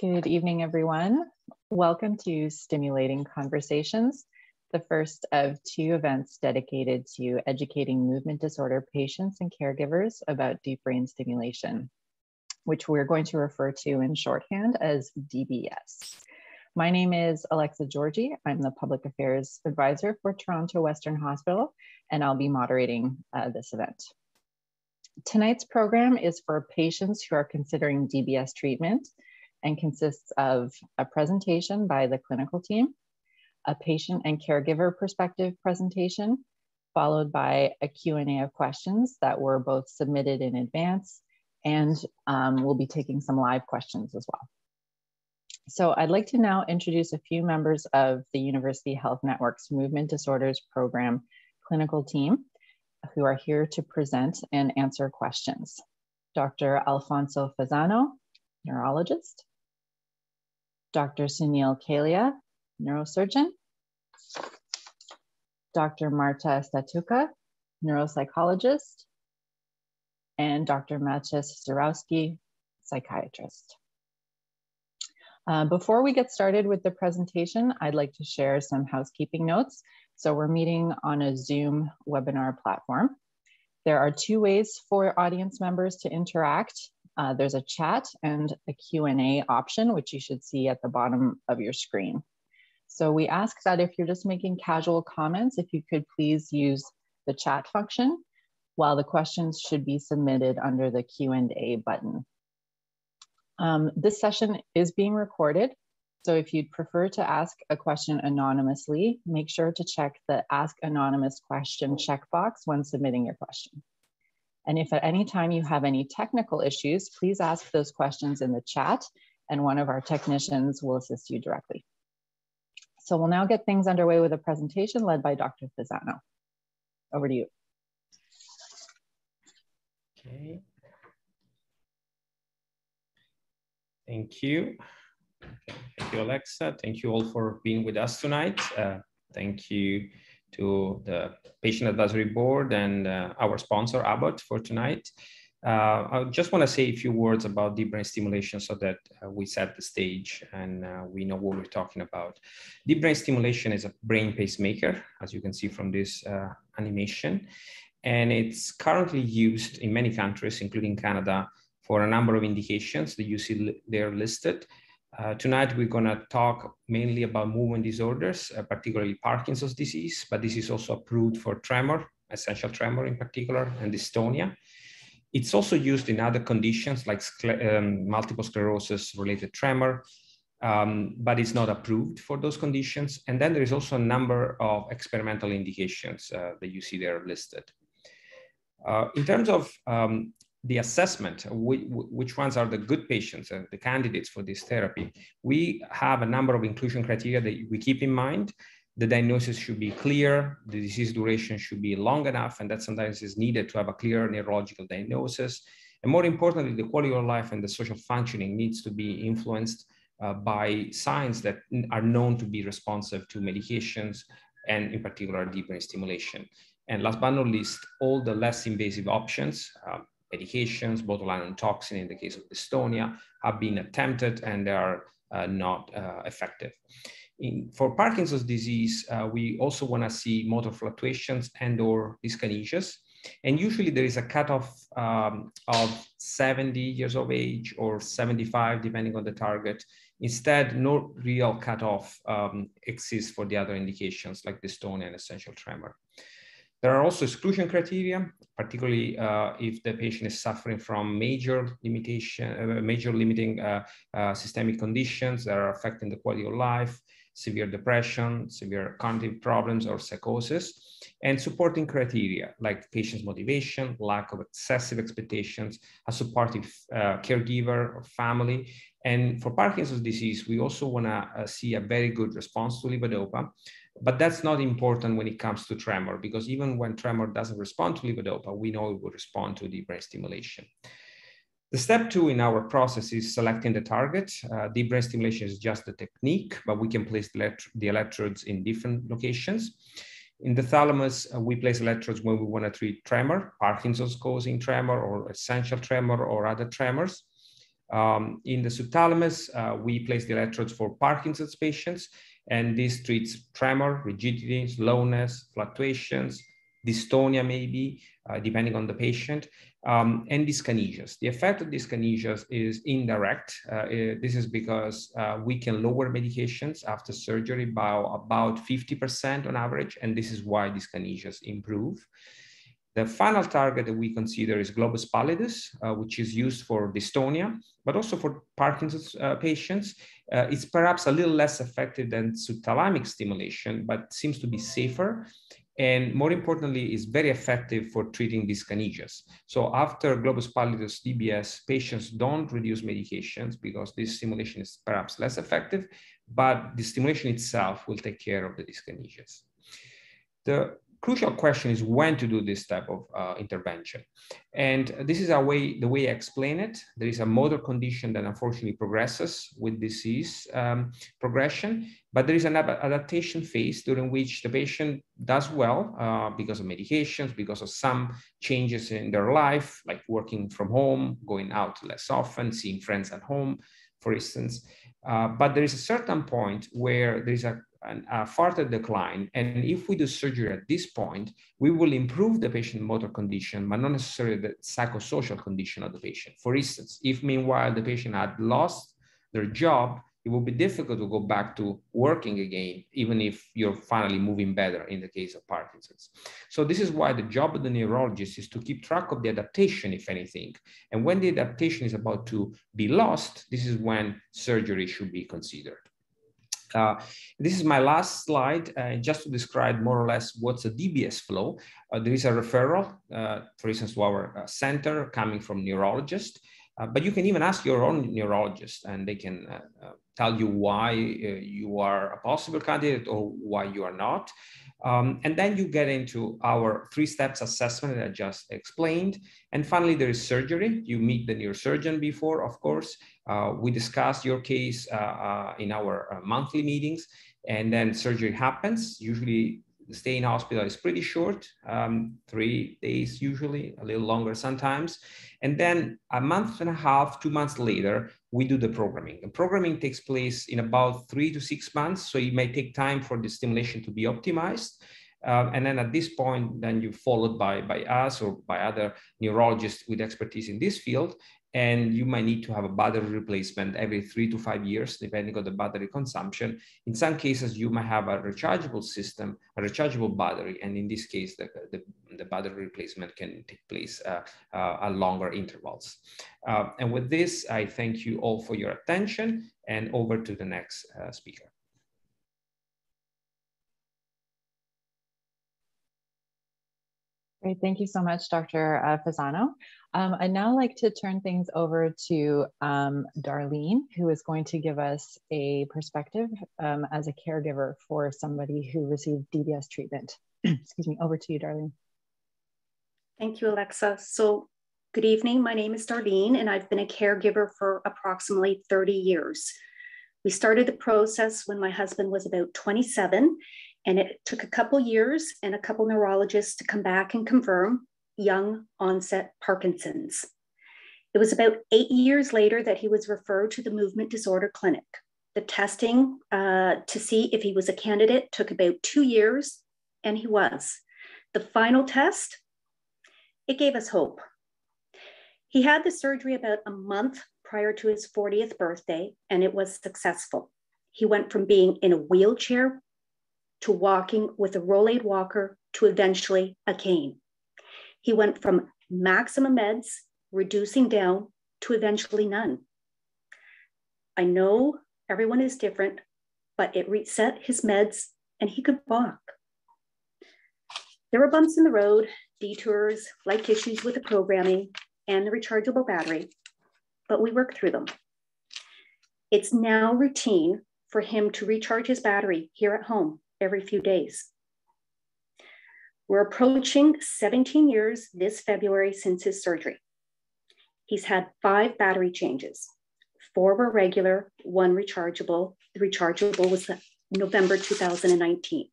Good evening, everyone. Welcome to Stimulating Conversations, the first of two events dedicated to educating movement disorder patients and caregivers about deep brain stimulation, which we're going to refer to in shorthand as DBS. My name is Alexa Georgie. I'm the Public Affairs Advisor for Toronto Western Hospital, and I'll be moderating uh, this event. Tonight's program is for patients who are considering DBS treatment and consists of a presentation by the clinical team, a patient and caregiver perspective presentation, followed by a Q&A of questions that were both submitted in advance and um, we'll be taking some live questions as well. So I'd like to now introduce a few members of the University Health Network's Movement Disorders Program clinical team who are here to present and answer questions. Dr. Alfonso Fasano, neurologist, Dr. Suneil Kalia, neurosurgeon, Dr. Marta Statucka, neuropsychologist, and Dr. Mateusz Zurowski, psychiatrist. Uh, before we get started with the presentation, I'd like to share some housekeeping notes. So we're meeting on a Zoom webinar platform. There are two ways for audience members to interact. Uh, there's a chat and a Q&A option, which you should see at the bottom of your screen. So we ask that if you're just making casual comments, if you could please use the chat function, while the questions should be submitted under the Q&A button. Um, this session is being recorded, so if you'd prefer to ask a question anonymously, make sure to check the Ask Anonymous Question checkbox when submitting your question. And if at any time you have any technical issues, please ask those questions in the chat and one of our technicians will assist you directly. So we'll now get things underway with a presentation led by Dr. Fasano. Over to you. Okay. Thank you. Thank you, Alexa. Thank you all for being with us tonight. Uh, thank you to the Patient Advisory Board and uh, our sponsor, Abbott, for tonight. Uh, I just want to say a few words about deep brain stimulation so that uh, we set the stage and uh, we know what we're talking about. Deep brain stimulation is a brain pacemaker, as you can see from this uh, animation. And it's currently used in many countries, including Canada, for a number of indications that you see there listed. Uh, tonight, we're going to talk mainly about movement disorders, uh, particularly Parkinson's disease, but this is also approved for tremor, essential tremor in particular, and dystonia. It's also used in other conditions like um, multiple sclerosis related tremor, um, but it's not approved for those conditions. And then there is also a number of experimental indications uh, that you see there listed. Uh, in terms of um, the assessment, which, ones are the good patients and the candidates for this therapy, we have a number of inclusion criteria that we keep in mind. The diagnosis should be clear, the disease duration should be long enough, and that sometimes is needed to have a clear neurological diagnosis. And more importantly, the quality of life and the social functioning needs to be influenced uh, by signs that are known to be responsive to medications and in particular deep brain stimulation. And last but not least, all the less invasive options, uh, medications, botulinum toxin in the case of dystonia, have been attempted and they are uh, not uh, effective. In, for Parkinson's disease, uh, we also want to see motor fluctuations and or dyskinesias. And usually there is a cutoff um, of 70 years of age or 75, depending on the target. Instead, no real cutoff um, exists for the other indications like dystonia and essential tremor. There are also exclusion criteria, particularly uh, if the patient is suffering from major limitation, uh, major limiting uh, uh, systemic conditions that are affecting the quality of life, severe depression, severe cognitive problems, or psychosis, and supporting criteria like patient's motivation, lack of excessive expectations, a supportive uh, caregiver or family. And for Parkinson's disease, we also want to uh, see a very good response to levodopa but that's not important when it comes to tremor, because even when tremor doesn't respond to levodopa, we know it will respond to deep brain stimulation. The step two in our process is selecting the target. Uh, deep brain stimulation is just the technique, but we can place the, the electrodes in different locations. In the thalamus, uh, we place electrodes when we want to treat tremor, Parkinson's causing tremor or essential tremor or other tremors. Um, in the subthalamus, uh, we place the electrodes for Parkinson's patients, and this treats tremor, rigidity, slowness, fluctuations, dystonia maybe, uh, depending on the patient, um, and dyskinesias. The effect of dyskinesias is indirect. Uh, this is because uh, we can lower medications after surgery by about 50% on average, and this is why dyskinesias improve. The final target that we consider is globus pallidus, uh, which is used for dystonia, but also for Parkinson's uh, patients. Uh, it's perhaps a little less effective than subthalamic stimulation, but seems to be safer. And more importantly, is very effective for treating dyskinesias. So after globus pallidus DBS, patients don't reduce medications because this stimulation is perhaps less effective, but the stimulation itself will take care of the dyskinesias. The crucial question is when to do this type of uh, intervention. And this is a way, the way I explain it. There is a motor condition that unfortunately progresses with disease um, progression, but there is an adaptation phase during which the patient does well uh, because of medications, because of some changes in their life, like working from home, going out less often, seeing friends at home, for instance. Uh, but there is a certain point where there is a a further decline. And if we do surgery at this point, we will improve the patient motor condition, but not necessarily the psychosocial condition of the patient. For instance, if meanwhile the patient had lost their job, it will be difficult to go back to working again, even if you're finally moving better in the case of Parkinson's. So this is why the job of the neurologist is to keep track of the adaptation, if anything. And when the adaptation is about to be lost, this is when surgery should be considered. Uh, this is my last slide, uh, just to describe more or less what's a DBS flow. Uh, there is a referral, uh, for instance, to our uh, center coming from neurologist, uh, but you can even ask your own neurologist and they can tell you why you are a possible candidate or why you are not. Um, and then you get into our three steps assessment that I just explained. And finally, there is surgery. You meet the neurosurgeon before, of course. Uh, we discuss your case uh, uh, in our uh, monthly meetings, and then surgery happens. Usually, the stay in hospital is pretty short, um, three days usually, a little longer sometimes. And then a month and a half, two months later, we do the programming. The programming takes place in about three to six months, so it may take time for the stimulation to be optimized. Um, and then at this point, then you're followed by, by us or by other neurologists with expertise in this field and you might need to have a battery replacement every three to five years, depending on the battery consumption. In some cases, you might have a rechargeable system, a rechargeable battery, and in this case, the, the, the battery replacement can take place uh, uh, at longer intervals. Uh, and with this, I thank you all for your attention and over to the next uh, speaker. Great, thank you so much, Dr. Uh, Fasano. Um, I'd now like to turn things over to um, Darlene, who is going to give us a perspective um, as a caregiver for somebody who received DBS treatment. Excuse me, over to you, Darlene. Thank you, Alexa. So good evening, my name is Darlene and I've been a caregiver for approximately 30 years. We started the process when my husband was about 27 and it took a couple years and a couple neurologists to come back and confirm young onset Parkinson's. It was about eight years later that he was referred to the movement disorder clinic. The testing uh, to see if he was a candidate took about two years, and he was. The final test, it gave us hope. He had the surgery about a month prior to his 40th birthday, and it was successful. He went from being in a wheelchair to walking with a rollator walker to eventually a cane. He went from maximum meds, reducing down, to eventually none. I know everyone is different, but it reset his meds and he could walk. There were bumps in the road, detours, like issues with the programming and the rechargeable battery, but we worked through them. It's now routine for him to recharge his battery here at home every few days. We're approaching 17 years this February since his surgery. He's had five battery changes. Four were regular, one rechargeable. The rechargeable was November 2019.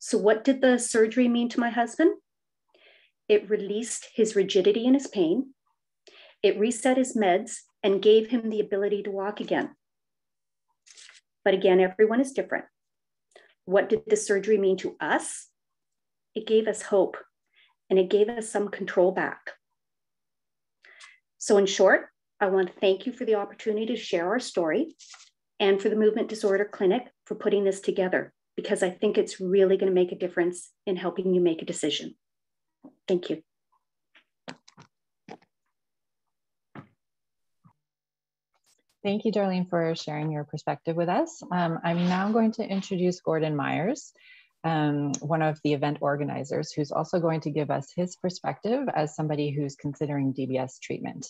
So, what did the surgery mean to my husband? It released his rigidity and his pain. It reset his meds and gave him the ability to walk again. But again, everyone is different. What did the surgery mean to us? It gave us hope and it gave us some control back. So, in short, I want to thank you for the opportunity to share our story and for the Movement Disorder Clinic for putting this together because I think it's really going to make a difference in helping you make a decision. Thank you. Thank you, Darlene, for sharing your perspective with us. Um, I'm now going to introduce Gordon Myers, um, one of the event organizers, who's also going to give us his perspective as somebody who's considering DBS treatment.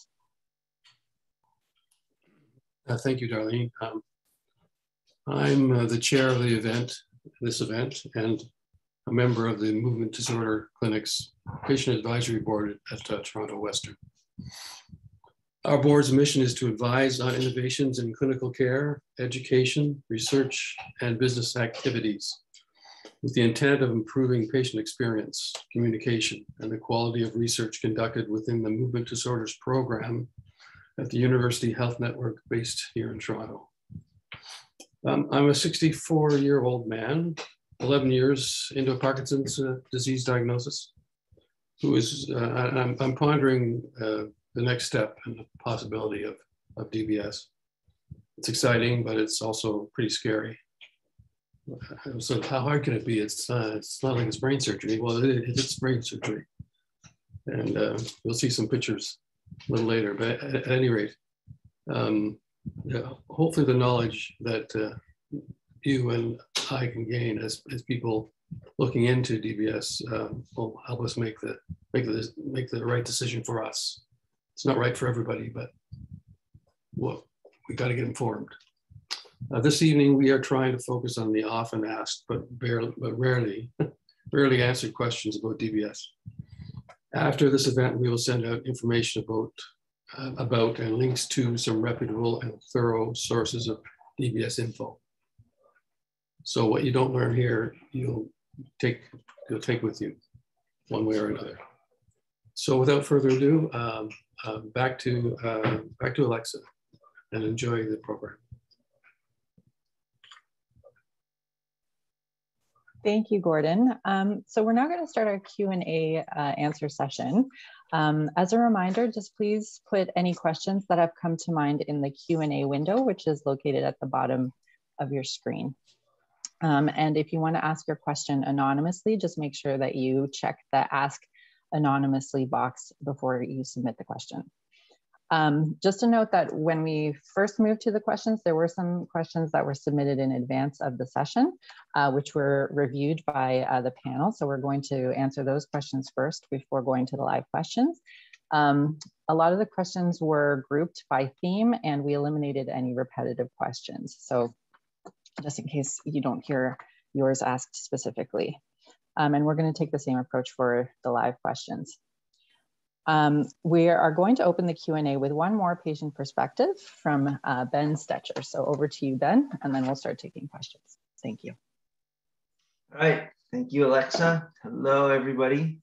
Uh, thank you, Darlene. Um, I'm uh, the chair of the event, this event, and a member of the Movement Disorder Clinic's Patient Advisory Board at uh, Toronto Western. Our board's mission is to advise on innovations in clinical care, education, research, and business activities with the intent of improving patient experience, communication, and the quality of research conducted within the movement disorders program at the University Health Network based here in Toronto. Um, I'm a 64 year old man, 11 years into a Parkinson's uh, disease diagnosis, who is, uh, I'm, I'm, pondering uh, the next step and the possibility of, of DBS. It's exciting, but it's also pretty scary. So how hard can it be? It's uh, it's not like it's brain surgery. Well, it, it's brain surgery, and uh, you'll see some pictures a little later. But at, at any rate, um, yeah, hopefully the knowledge that uh, you and I can gain as, as people looking into DBS um, will help us make the make the make the right decision for us it's not right for everybody, but well, we got to get informed. Uh, this evening, we are trying to focus on the often asked, but, barely, but rarely, rarely answered questions about DBS. After this event, we will send out information about, uh, about and links to some reputable and thorough sources of DBS info. So what you don't learn here, you'll take, you'll take with you one way or another. So without further ado, um, uh, back to uh, back to Alexa and enjoy the program. Thank you, Gordon. Um, so we're now going to start our Q&A uh, answer session. Um, as a reminder, just please put any questions that have come to mind in the Q&A window, which is located at the bottom of your screen. Um, and if you want to ask your question anonymously, just make sure that you check the Ask anonymously box before you submit the question. Um, just to note that when we first moved to the questions, there were some questions that were submitted in advance of the session, uh, which were reviewed by uh, the panel. So we're going to answer those questions first before going to the live questions. Um, a lot of the questions were grouped by theme and we eliminated any repetitive questions. So just in case you don't hear yours asked specifically. Um, and we're going to take the same approach for the live questions. Um, we are going to open the Q&A with one more patient perspective from uh, Ben Stecher. So over to you, Ben, and then we'll start taking questions. Thank you. All right. Thank you, Alexa. Hello, everybody.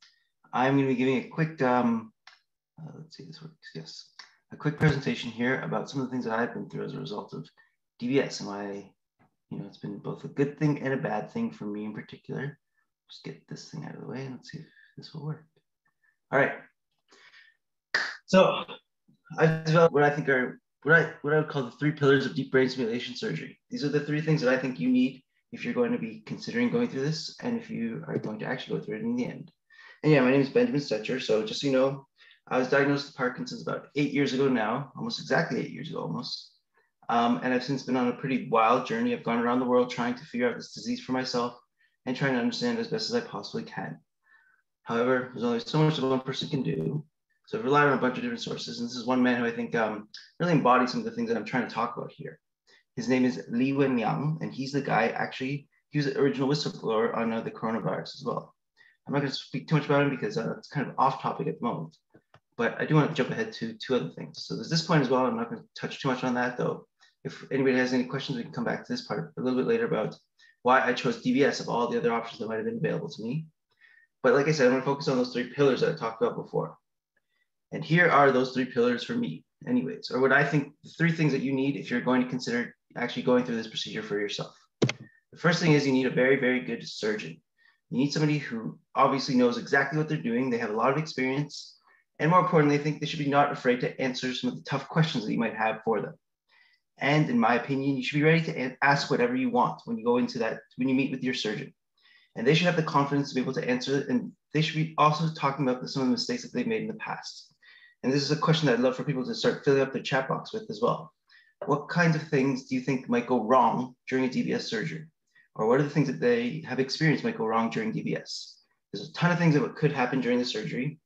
I'm going to be giving a quick, um, uh, let's see, this works, yes. A quick presentation here about some of the things that I've been through as a result of DBS and why, you know, it's been both a good thing and a bad thing for me in particular just get this thing out of the way and let's see if this will work. All right. So I've developed what I think are what I what I would call the three pillars of deep brain stimulation surgery. These are the three things that I think you need if you're going to be considering going through this and if you are going to actually go through it in the end. And yeah, my name is Benjamin Stecher. So just so you know, I was diagnosed with Parkinson's about eight years ago now, almost exactly eight years ago, almost. Um, and I've since been on a pretty wild journey. I've gone around the world trying to figure out this disease for myself and trying to understand as best as I possibly can. However, there's only so much that one person can do. So I've relied on a bunch of different sources. And this is one man who I think um, really embodies some of the things that I'm trying to talk about here. His name is Li Wenliang, and he's the guy actually, he was the original whistleblower on uh, the coronavirus as well. I'm not going to speak too much about him because uh, it's kind of off topic at the moment. But I do want to jump ahead to two other things. So there's this point as well. I'm not going to touch too much on that though. If anybody has any questions, we can come back to this part a little bit later about why I chose DBS of all the other options that might have been available to me. But like I said, I'm gonna focus on those three pillars that I talked about before. And here are those three pillars for me. anyways, or what I think the three things that you need if you're going to consider actually going through this procedure for yourself. The first thing is you need a very, very good surgeon. You need somebody who obviously knows exactly what they're doing. They have a lot of experience. And more importantly, I think they should be not afraid to answer some of the tough questions that you might have for them. And in my opinion, you should be ready to ask whatever you want when you go into that, when you meet with your surgeon. And they should have the confidence to be able to answer it. And they should be also talking about some of the mistakes that they've made in the past. And this is a question that I'd love for people to start filling up their chat box with as well. What kinds of things do you think might go wrong during a DBS surgery? Or what are the things that they have experienced might go wrong during DBS? There's a ton of things that could happen during the surgery.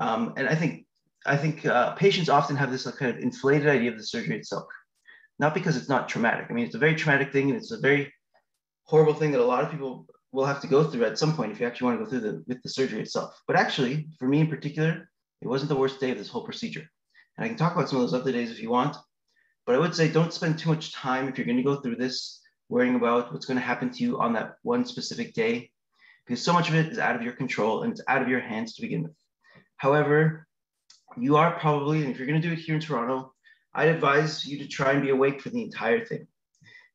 Um, and I think, I think uh, patients often have this kind of inflated idea of the surgery itself not because it's not traumatic. I mean, it's a very traumatic thing and it's a very horrible thing that a lot of people will have to go through at some point if you actually want to go through the with the surgery itself. But actually, for me in particular, it wasn't the worst day of this whole procedure. And I can talk about some of those other days if you want. But I would say don't spend too much time if you're going to go through this worrying about what's going to happen to you on that one specific day, because so much of it is out of your control and it's out of your hands to begin with. However, you are probably, and if you're going to do it here in Toronto, I'd advise you to try and be awake for the entire thing.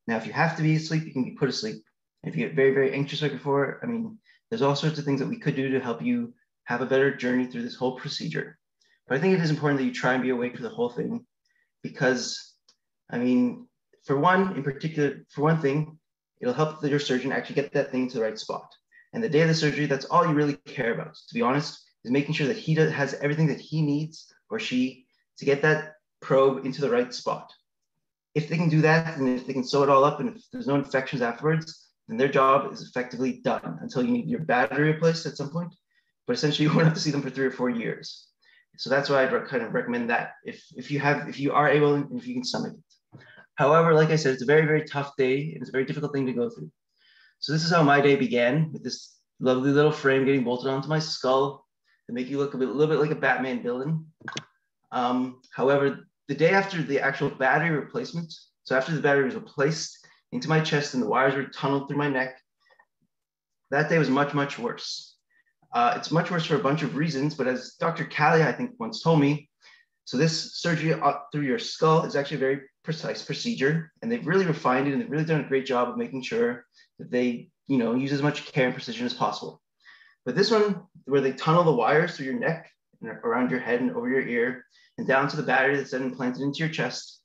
Now, if you have to be asleep, you can be put asleep. If you get very, very anxious right before, I mean, there's all sorts of things that we could do to help you have a better journey through this whole procedure. But I think it is important that you try and be awake for the whole thing because, I mean, for one, in particular, for one thing, it'll help your surgeon actually get that thing to the right spot. And the day of the surgery, that's all you really care about, to be honest, is making sure that he does, has everything that he needs or she to get that probe into the right spot. If they can do that, and if they can sew it all up, and if there's no infections afterwards, then their job is effectively done until you need your battery replaced at some point. But essentially, you won't have to see them for three or four years. So that's why I'd kind of recommend that if, if you have, if you are able, and if you can stomach it. However, like I said, it's a very, very tough day. and It's a very difficult thing to go through. So this is how my day began with this lovely little frame getting bolted onto my skull to make you look a, bit, a little bit like a Batman villain. Um, however, the day after the actual battery replacement, so after the battery was replaced into my chest and the wires were tunneled through my neck, that day was much, much worse. Uh, it's much worse for a bunch of reasons, but as Dr. Callie, I think, once told me, so this surgery through your skull is actually a very precise procedure, and they've really refined it, and they've really done a great job of making sure that they, you know, use as much care and precision as possible. But this one, where they tunnel the wires through your neck and around your head and over your ear, and down to the battery that's then implanted into your chest.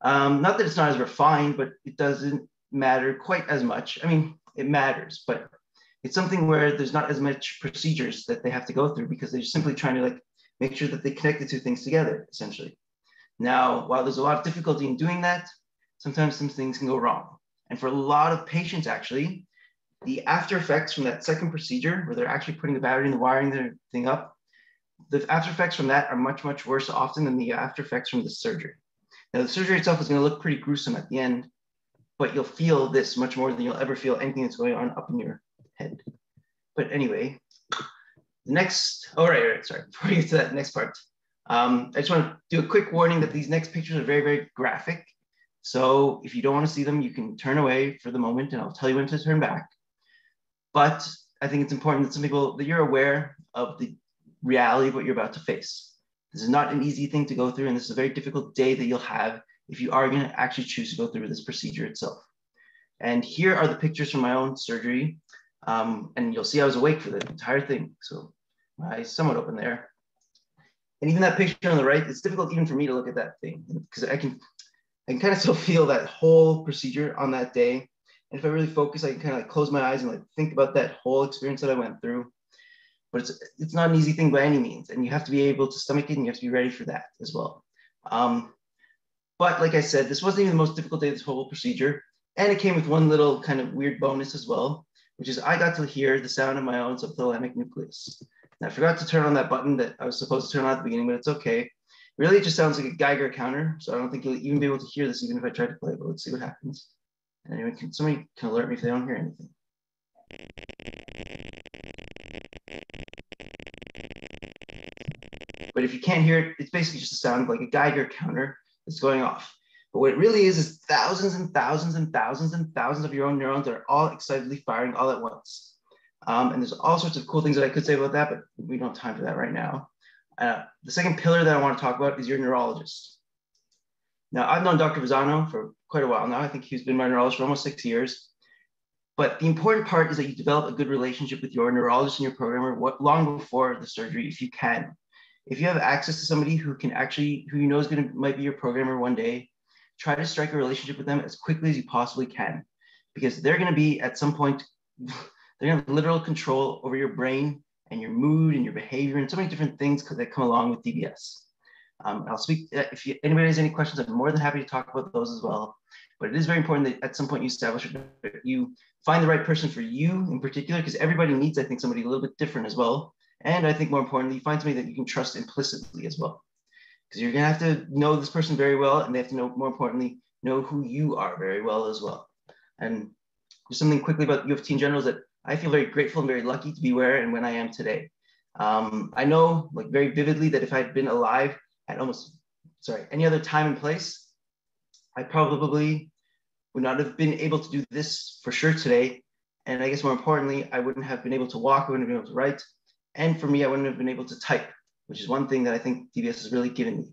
Um, not that it's not as refined, but it doesn't matter quite as much. I mean, it matters, but it's something where there's not as much procedures that they have to go through because they're simply trying to like make sure that they connect the two things together, essentially. Now, while there's a lot of difficulty in doing that, sometimes some things can go wrong. And for a lot of patients, actually, the after effects from that second procedure, where they're actually putting the battery and the wiring their thing up, the after effects from that are much, much worse often than the after effects from the surgery. Now, the surgery itself is going to look pretty gruesome at the end, but you'll feel this much more than you'll ever feel anything that's going on up in your head. But anyway, the next, oh, right, right, sorry, before we get to that next part, um, I just want to do a quick warning that these next pictures are very, very graphic. So if you don't want to see them, you can turn away for the moment and I'll tell you when to turn back. But I think it's important that some people, that you're aware of the reality of what you're about to face. This is not an easy thing to go through, and this is a very difficult day that you'll have if you are going to actually choose to go through this procedure itself. And here are the pictures from my own surgery. Um, and you'll see I was awake for the entire thing. So my eyes somewhat open there. And even that picture on the right, it's difficult even for me to look at that thing because I can, I can kind of still feel that whole procedure on that day. And if I really focus, I can kind of like close my eyes and like think about that whole experience that I went through but it's it's not an easy thing by any means, and you have to be able to stomach it, and you have to be ready for that as well. Um, but like I said, this wasn't even the most difficult day of this whole procedure, and it came with one little kind of weird bonus as well, which is I got to hear the sound of my own subthalamic nucleus. And I forgot to turn on that button that I was supposed to turn on at the beginning, but it's okay. Really, it just sounds like a Geiger counter, so I don't think you'll even be able to hear this even if I try to play it. But let's see what happens. And anyway, can somebody can alert me if they don't hear anything. But if you can't hear it, it's basically just a sound like a Geiger counter that's going off. But what it really is is thousands and thousands and thousands and thousands of your own neurons that are all excitedly firing all at once. Um, and there's all sorts of cool things that I could say about that, but we don't have time for that right now. Uh, the second pillar that I want to talk about is your neurologist. Now, I've known Dr. Fasano for quite a while now. I think he's been my neurologist for almost six years. But the important part is that you develop a good relationship with your neurologist and your programmer what, long before the surgery, if you can. If you have access to somebody who can actually, who you know is going to might be your programmer one day, try to strike a relationship with them as quickly as you possibly can, because they're going to be at some point, they're going to have literal control over your brain and your mood and your behavior and so many different things that come along with DBS. Um, I'll speak, uh, if you, anybody has any questions, I'm more than happy to talk about those as well. But it is very important that at some point you establish, you find the right person for you in particular, because everybody needs, I think, somebody a little bit different as well. And I think more importantly, you find somebody that you can trust implicitly as well. Because you're gonna have to know this person very well, and they have to know, more importantly, know who you are very well as well. And just something quickly about U of T in general is that I feel very grateful and very lucky to be where and when I am today. Um, I know like very vividly that if I'd been alive at almost, sorry, any other time and place, I probably would not have been able to do this for sure today. And I guess more importantly, I wouldn't have been able to walk, I wouldn't have been able to write. And for me, I wouldn't have been able to type, which is one thing that I think DBS has really given me.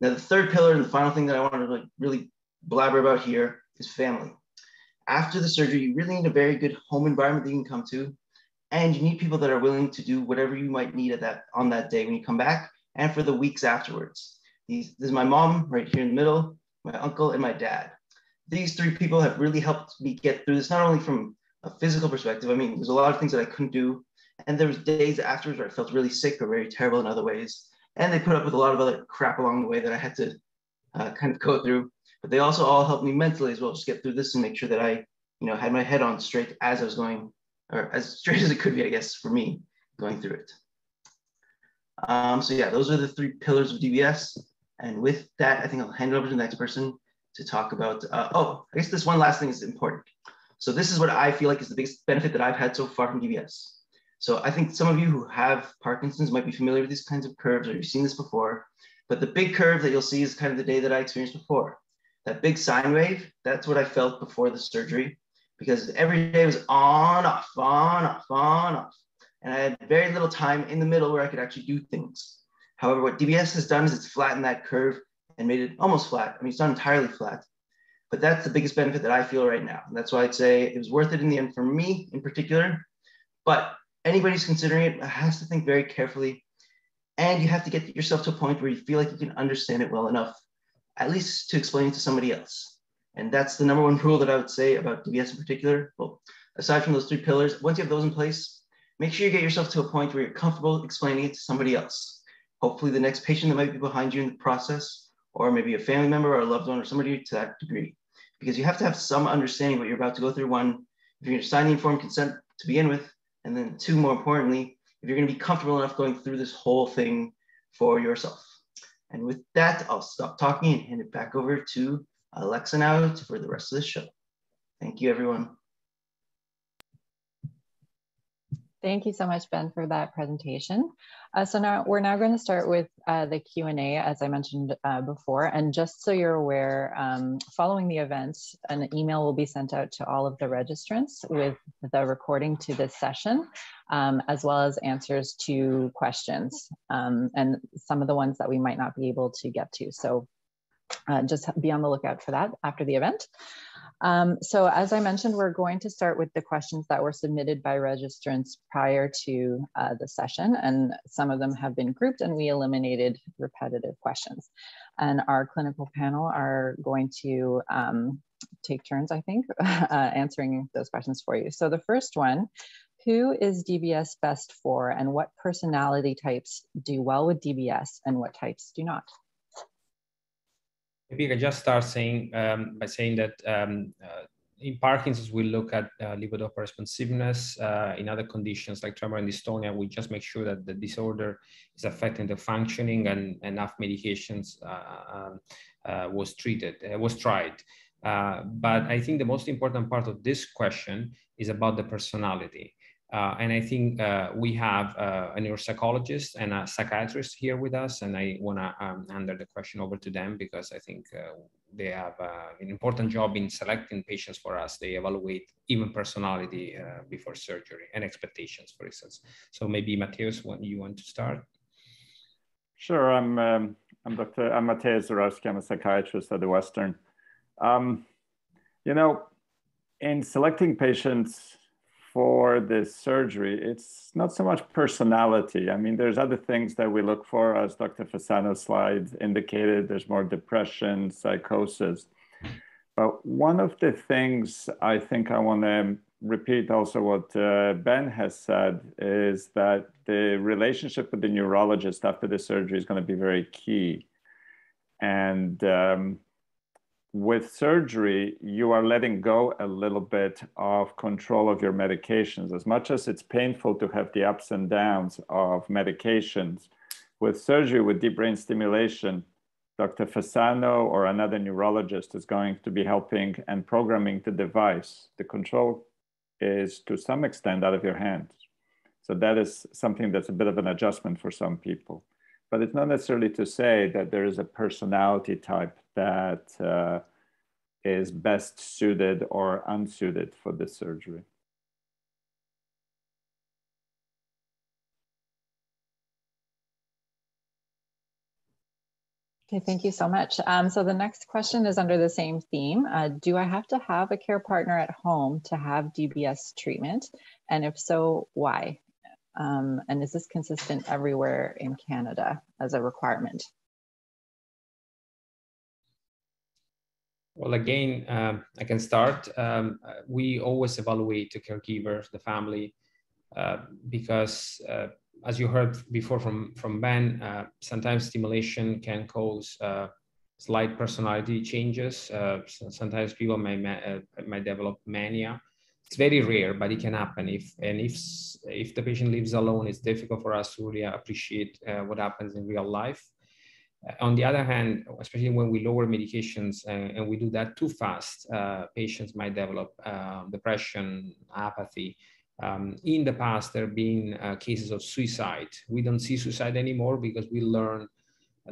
Now, the third pillar and the final thing that I want to like really blabber about here is family after the surgery, you really need a very good home environment that you can come to. And you need people that are willing to do whatever you might need at that on that day when you come back and for the weeks afterwards. These, this is my mom right here in the middle, my uncle, and my dad. These three people have really helped me get through this, not only from a physical perspective. I mean, there's a lot of things that I couldn't do. And there was days afterwards where I felt really sick or very terrible in other ways. And they put up with a lot of other crap along the way that I had to uh, kind of go through but they also all helped me mentally as well, just get through this and make sure that I, you know, had my head on straight as I was going, or as straight as it could be, I guess, for me going through it. Um, so yeah, those are the three pillars of DBS. And with that, I think I'll hand it over to the next person to talk about, uh, oh, I guess this one last thing is important. So this is what I feel like is the biggest benefit that I've had so far from DBS. So I think some of you who have Parkinson's might be familiar with these kinds of curves or you've seen this before, but the big curve that you'll see is kind of the day that I experienced before that big sine wave, that's what I felt before the surgery because every day was on, off, on, off, on, off. And I had very little time in the middle where I could actually do things. However, what DBS has done is it's flattened that curve and made it almost flat. I mean, it's not entirely flat, but that's the biggest benefit that I feel right now. And that's why I'd say it was worth it in the end for me in particular. But anybody's considering it has to think very carefully. And you have to get yourself to a point where you feel like you can understand it well enough at least to explain it to somebody else. And that's the number one rule that I would say about DBS in particular. Well, aside from those three pillars, once you have those in place, make sure you get yourself to a point where you're comfortable explaining it to somebody else. Hopefully the next patient that might be behind you in the process, or maybe a family member or a loved one or somebody to that degree. Because you have to have some understanding what you're about to go through. One, if you're gonna sign the informed consent to begin with, and then two, more importantly, if you're gonna be comfortable enough going through this whole thing for yourself. And with that, I'll stop talking and hand it back over to Alexa now for the rest of the show. Thank you, everyone. Thank you so much, Ben, for that presentation. Uh, so now we're now going to start with uh, the Q&A, as I mentioned uh, before. And just so you're aware, um, following the event, an email will be sent out to all of the registrants with the recording to this session, um, as well as answers to questions um, and some of the ones that we might not be able to get to. So uh, just be on the lookout for that after the event. Um, so as I mentioned, we're going to start with the questions that were submitted by registrants prior to uh, the session, and some of them have been grouped and we eliminated repetitive questions. And our clinical panel are going to um, take turns, I think, uh, answering those questions for you. So the first one, who is DBS best for and what personality types do well with DBS and what types do not? Maybe I can just start saying um, by saying that um, uh, in Parkinson's, we look at uh, levodopa responsiveness. Uh, in other conditions like tremor and dystonia, we just make sure that the disorder is affecting the functioning and enough medications uh, um, uh, was treated, uh, was tried. but I think the most important part of this question is about the personality. Uh, and I think uh, we have uh, a neuropsychologist and a psychiatrist here with us, and I want to um, hand the question over to them because I think uh, they have uh, an important job in selecting patients for us. They evaluate even personality uh, before surgery and expectations, for instance. So maybe Matthias, when you want to start? Sure, I'm, um, I'm Dr. I'm Mateusz Zurowski. I'm a psychiatrist at the Western. Um, you know, in selecting patients for this surgery, it's not so much personality. I mean, there's other things that we look for, as Dr. Fasano's slide indicated. There's more depression, psychosis. But one of the things I think I want to repeat also what uh, Ben has said is that the relationship with the neurologist after the surgery is going to be very key. And um, with surgery, you are letting go a little bit of control of your medications. As much as it's painful to have the ups and downs of medications, with surgery, with deep brain stimulation, Dr. Fasano or another neurologist is going to be helping and programming the device. The control is to some extent out of your hands. So that is something that's a bit of an adjustment for some people. But it's not necessarily to say that there is a personality type that uh, is best suited or unsuited for this surgery. Okay, thank you so much. Um, so the next question is under the same theme. Uh, do I have to have a care partner at home to have DBS treatment? And if so, why? Um, and is this consistent everywhere in Canada as a requirement? Well, again, um, I can start. Um, we always evaluate the caregiver, the family, uh, because uh, as you heard before from, from Ben, uh, sometimes stimulation can cause uh, slight personality changes. Uh, sometimes people may, uh, may develop mania. It's very rare, but it can happen. If and if if the patient lives alone, it's difficult for us to really appreciate uh, what happens in real life. Uh, on the other hand, especially when we lower medications and, and we do that too fast, patients might develop depression, apathy, um, in the past, there have been uh, cases of suicide. We don't see suicide anymore because we learn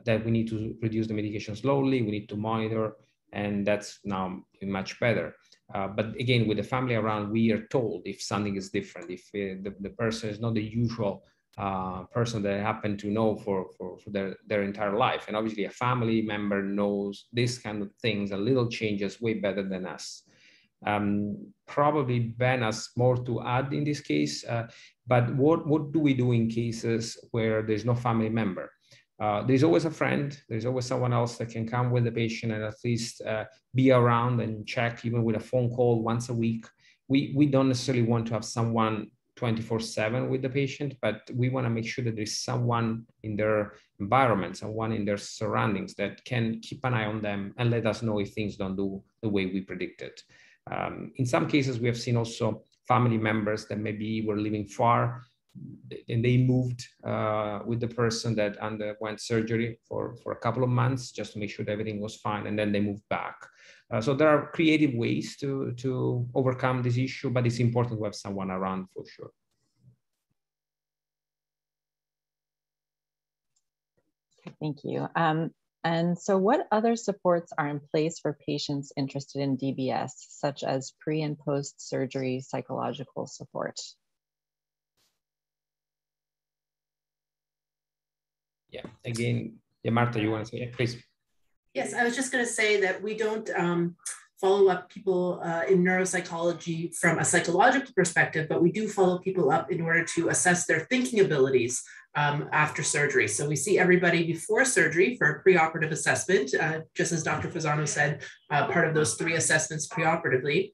that we need to reduce the medication slowly, we need to monitor, and that's now much better. Uh, but again, with the family around, we are told if something is different, if uh, the, the person is not the usual uh, person that happen to know for, for, for their, their entire life. And obviously a family member knows this kind of things, a little changes way better than us. Um, probably Ben has more to add in this case, uh, but what, what do we do in cases where there's no family member? Uh, there's always a friend, there's always someone else that can come with the patient and at least uh, be around and check even with a phone call once a week. We, we don't necessarily want to have someone 24 7 with the patient, but we want to make sure that there's someone in their environment, someone in their surroundings that can keep an eye on them and let us know if things don't do the way we predicted. Um, in some cases, we have seen also family members that maybe were living far and they moved uh, with the person that underwent surgery for, for a couple of months just to make sure that everything was fine and then they moved back. Uh, so there are creative ways to, to overcome this issue, but it's important to have someone around for sure. Thank you. Um, and so what other supports are in place for patients interested in DBS, such as pre and post surgery psychological support? Yeah, again, yeah, Marta, you want to say it, please? Yes, I was just going to say that we don't um, follow up people uh, in neuropsychology from a psychological perspective, but we do follow people up in order to assess their thinking abilities um, after surgery. So we see everybody before surgery for a preoperative assessment, uh, just as Dr. Fasano said, uh, part of those three assessments preoperatively.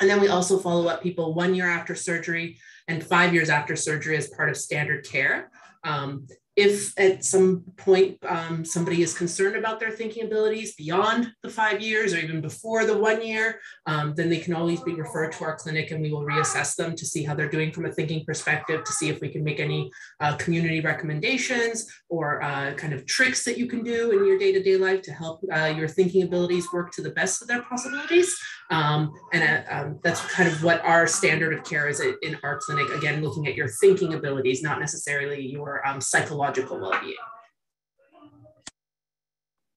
And then we also follow up people one year after surgery and five years after surgery as part of standard care. Um, if at some point um, somebody is concerned about their thinking abilities beyond the five years or even before the one year, um, then they can always be referred to our clinic and we will reassess them to see how they're doing from a thinking perspective, to see if we can make any uh, community recommendations or uh, kind of tricks that you can do in your day to day life to help uh, your thinking abilities work to the best of their possibilities. Um, and uh, um, that's kind of what our standard of care is in our clinic. Again, looking at your thinking abilities, not necessarily your um, psychological well-being.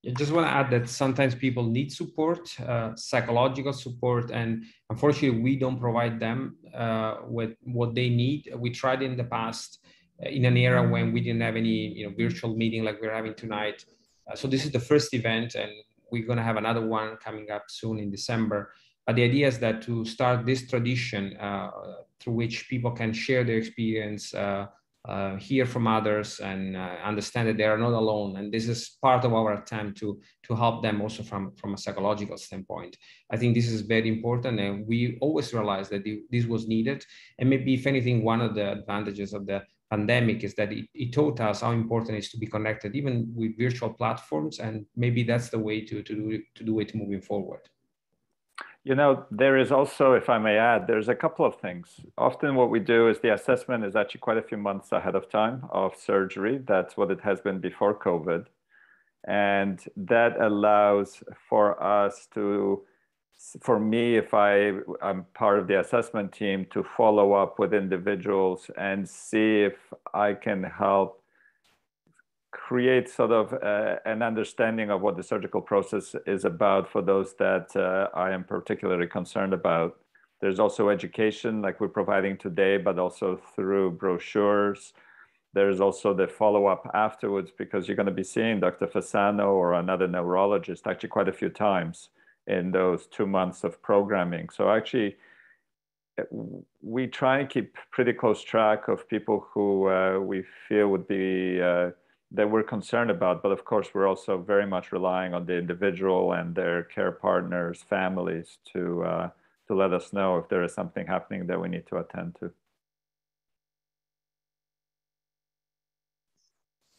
I just want to add that sometimes people need support, uh, psychological support, and unfortunately, we don't provide them uh, with what they need. We tried in the past, in an era when we didn't have any you know virtual meeting like we're having tonight. Uh, so this is the first event, and we're going to have another one coming up soon in December. But the idea is that to start this tradition uh, through which people can share their experience, uh, hear from others, and uh, understand that they are not alone. And this is part of our attempt to to help them also from from a psychological standpoint. I think this is very important, and we always realized that this was needed. And maybe, if anything, one of the advantages of the pandemic is that it, it, taught us how important it is to be connected even with virtual platforms and maybe that's the way to, to, do, to do it moving forward you know there is also if i may add there's a couple of things. Often what we do is the assessment is actually quite a few months ahead of time of surgery. That's what it has been before covid. And that allows for us to for me, if I, I'm part of the assessment team, to follow up with individuals and see if I can help create sort of uh, an understanding of what the surgical process is about for those that uh, I am particularly concerned about. There's also education like we're providing today, but also through brochures. There's also the follow up afterwards because you're going to be seeing Dr. Fasano or another neurologist actually quite a few times in those two months of programming. So actually, we try and keep pretty close track of people who uh, we feel would be uh, that we're concerned about. But of course, we're also very much relying on the individual and their care partners, families to uh, to let us know if there is something happening that we need to attend to.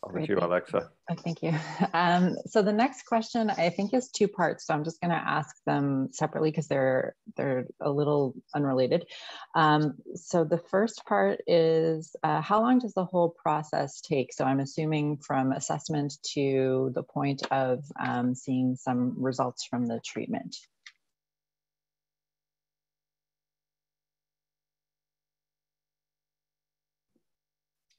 Over to you, Alexa. Oh, thank you. Um, so the next question I think is two parts. So I'm just going to ask them separately because they're they're a little unrelated. Um, so the first part is uh, how long does the whole process take? So I'm assuming from assessment to the point of um, seeing some results from the treatment.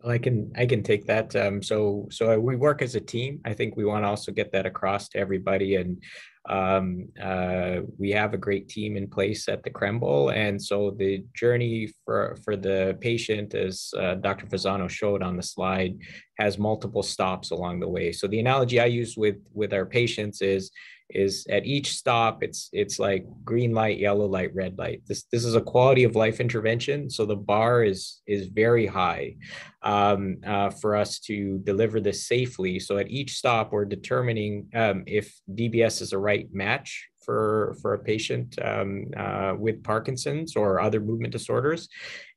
I can I can take that. Um, so so we work as a team. I think we want to also get that across to everybody, and um, uh, we have a great team in place at the Krembil. And so the journey for for the patient, as uh, Dr. Fasano showed on the slide, has multiple stops along the way. So the analogy I use with with our patients is is at each stop it's it's like green light yellow light red light. This this is a quality of life intervention so the bar is is very high um, uh, for us to deliver this safely. So at each stop we're determining um, if dbs is a right match for, for a patient um, uh, with Parkinson's or other movement disorders.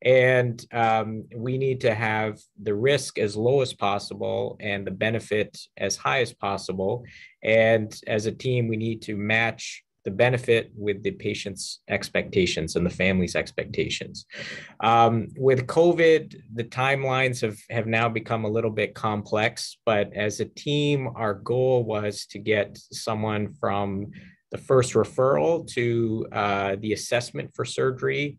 And um, we need to have the risk as low as possible and the benefit as high as possible. And as a team, we need to match the benefit with the patient's expectations and the family's expectations. Um, with COVID, the timelines have, have now become a little bit complex, but as a team, our goal was to get someone from the first referral to uh, the assessment for surgery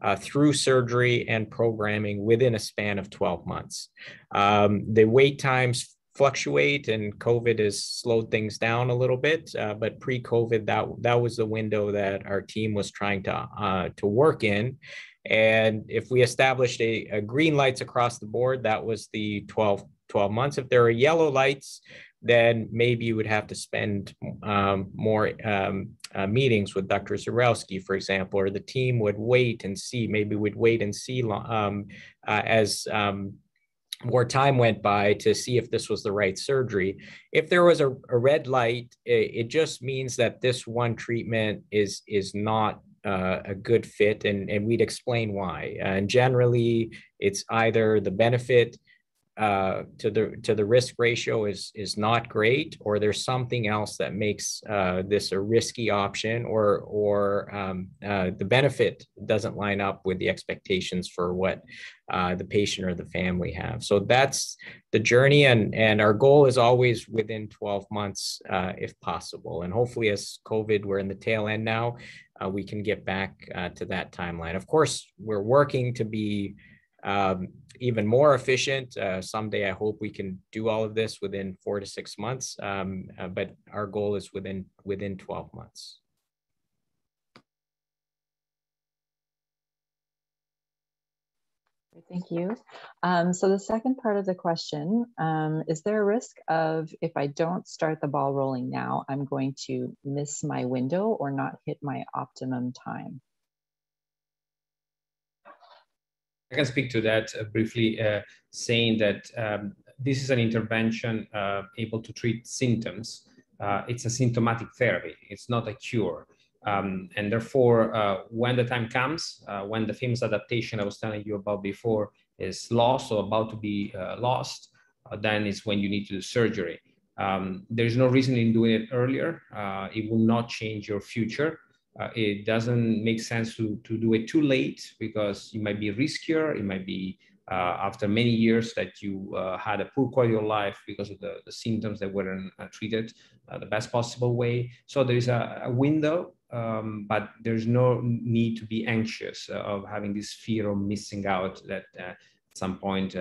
uh, through surgery and programming within a span of 12 months. Um, the wait times fluctuate and COVID has slowed things down a little bit, uh, but pre-COVID, that, that was the window that our team was trying to, uh, to work in. And if we established a, a green lights across the board, that was the 12, 12 months. If there are yellow lights, then maybe you would have to spend um, more um, uh, meetings with Dr. Zurowski, for example, or the team would wait and see, maybe we'd wait and see um, uh, as um, more time went by to see if this was the right surgery. If there was a, a red light, it, it, just means that this one treatment is, is not uh, a good fit, and, and we'd explain why. And generally, it's either the benefit uh, to the to the risk ratio is is not great, or there's something else that makes uh, this a risky option, or or um, uh, the benefit doesn't line up with the expectations for what uh, the patient or the family have. So that's the journey, and and our goal is always within 12 months, uh, if possible, and hopefully as COVID we're in the tail end now, we can get back to that timeline. Of course, we're working to be um, even more efficient. Uh, someday, I hope we can do all of this within four to six months, um, uh, but our goal is within within 12 months. Thank you. Um, so the second part of the question, um, is there a risk of if I don't start the ball rolling now, I'm going to miss my window or not hit my optimum time? I can speak to that uh, briefly, uh, saying that um, this is an intervention uh, able to treat symptoms. Uh, it's a symptomatic therapy. It's not a cure. Um, and therefore, uh, when the time comes, uh, when the famous adaptation I was telling you about before is lost or about to be lost, then is when you need to do surgery. Um, there's no reason in doing it earlier. it will not change your future uh, it doesn't make sense to, to do it too late because it might be riskier. It might be uh, after many years that you uh, had a poor quality of life because of the, the symptoms that weren't uh, treated uh, the best possible way. So there is a, a window, um, but there's no need to be anxious of having this fear of missing out that at some point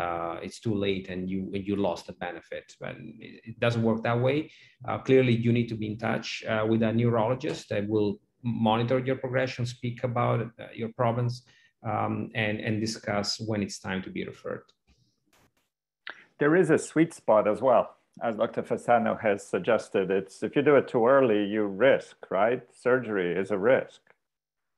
uh, it's too late and you you lost the benefit. But it, it doesn't work that way. Uh, clearly, you need to be in touch uh, with a neurologist that will monitor your progression, speak about uh, your problems, um, and and discuss when it's time to be referred. There is a sweet spot as well. As Dr. Fasano has suggested, it's if you do it too early, you risk, right? Surgery is a risk.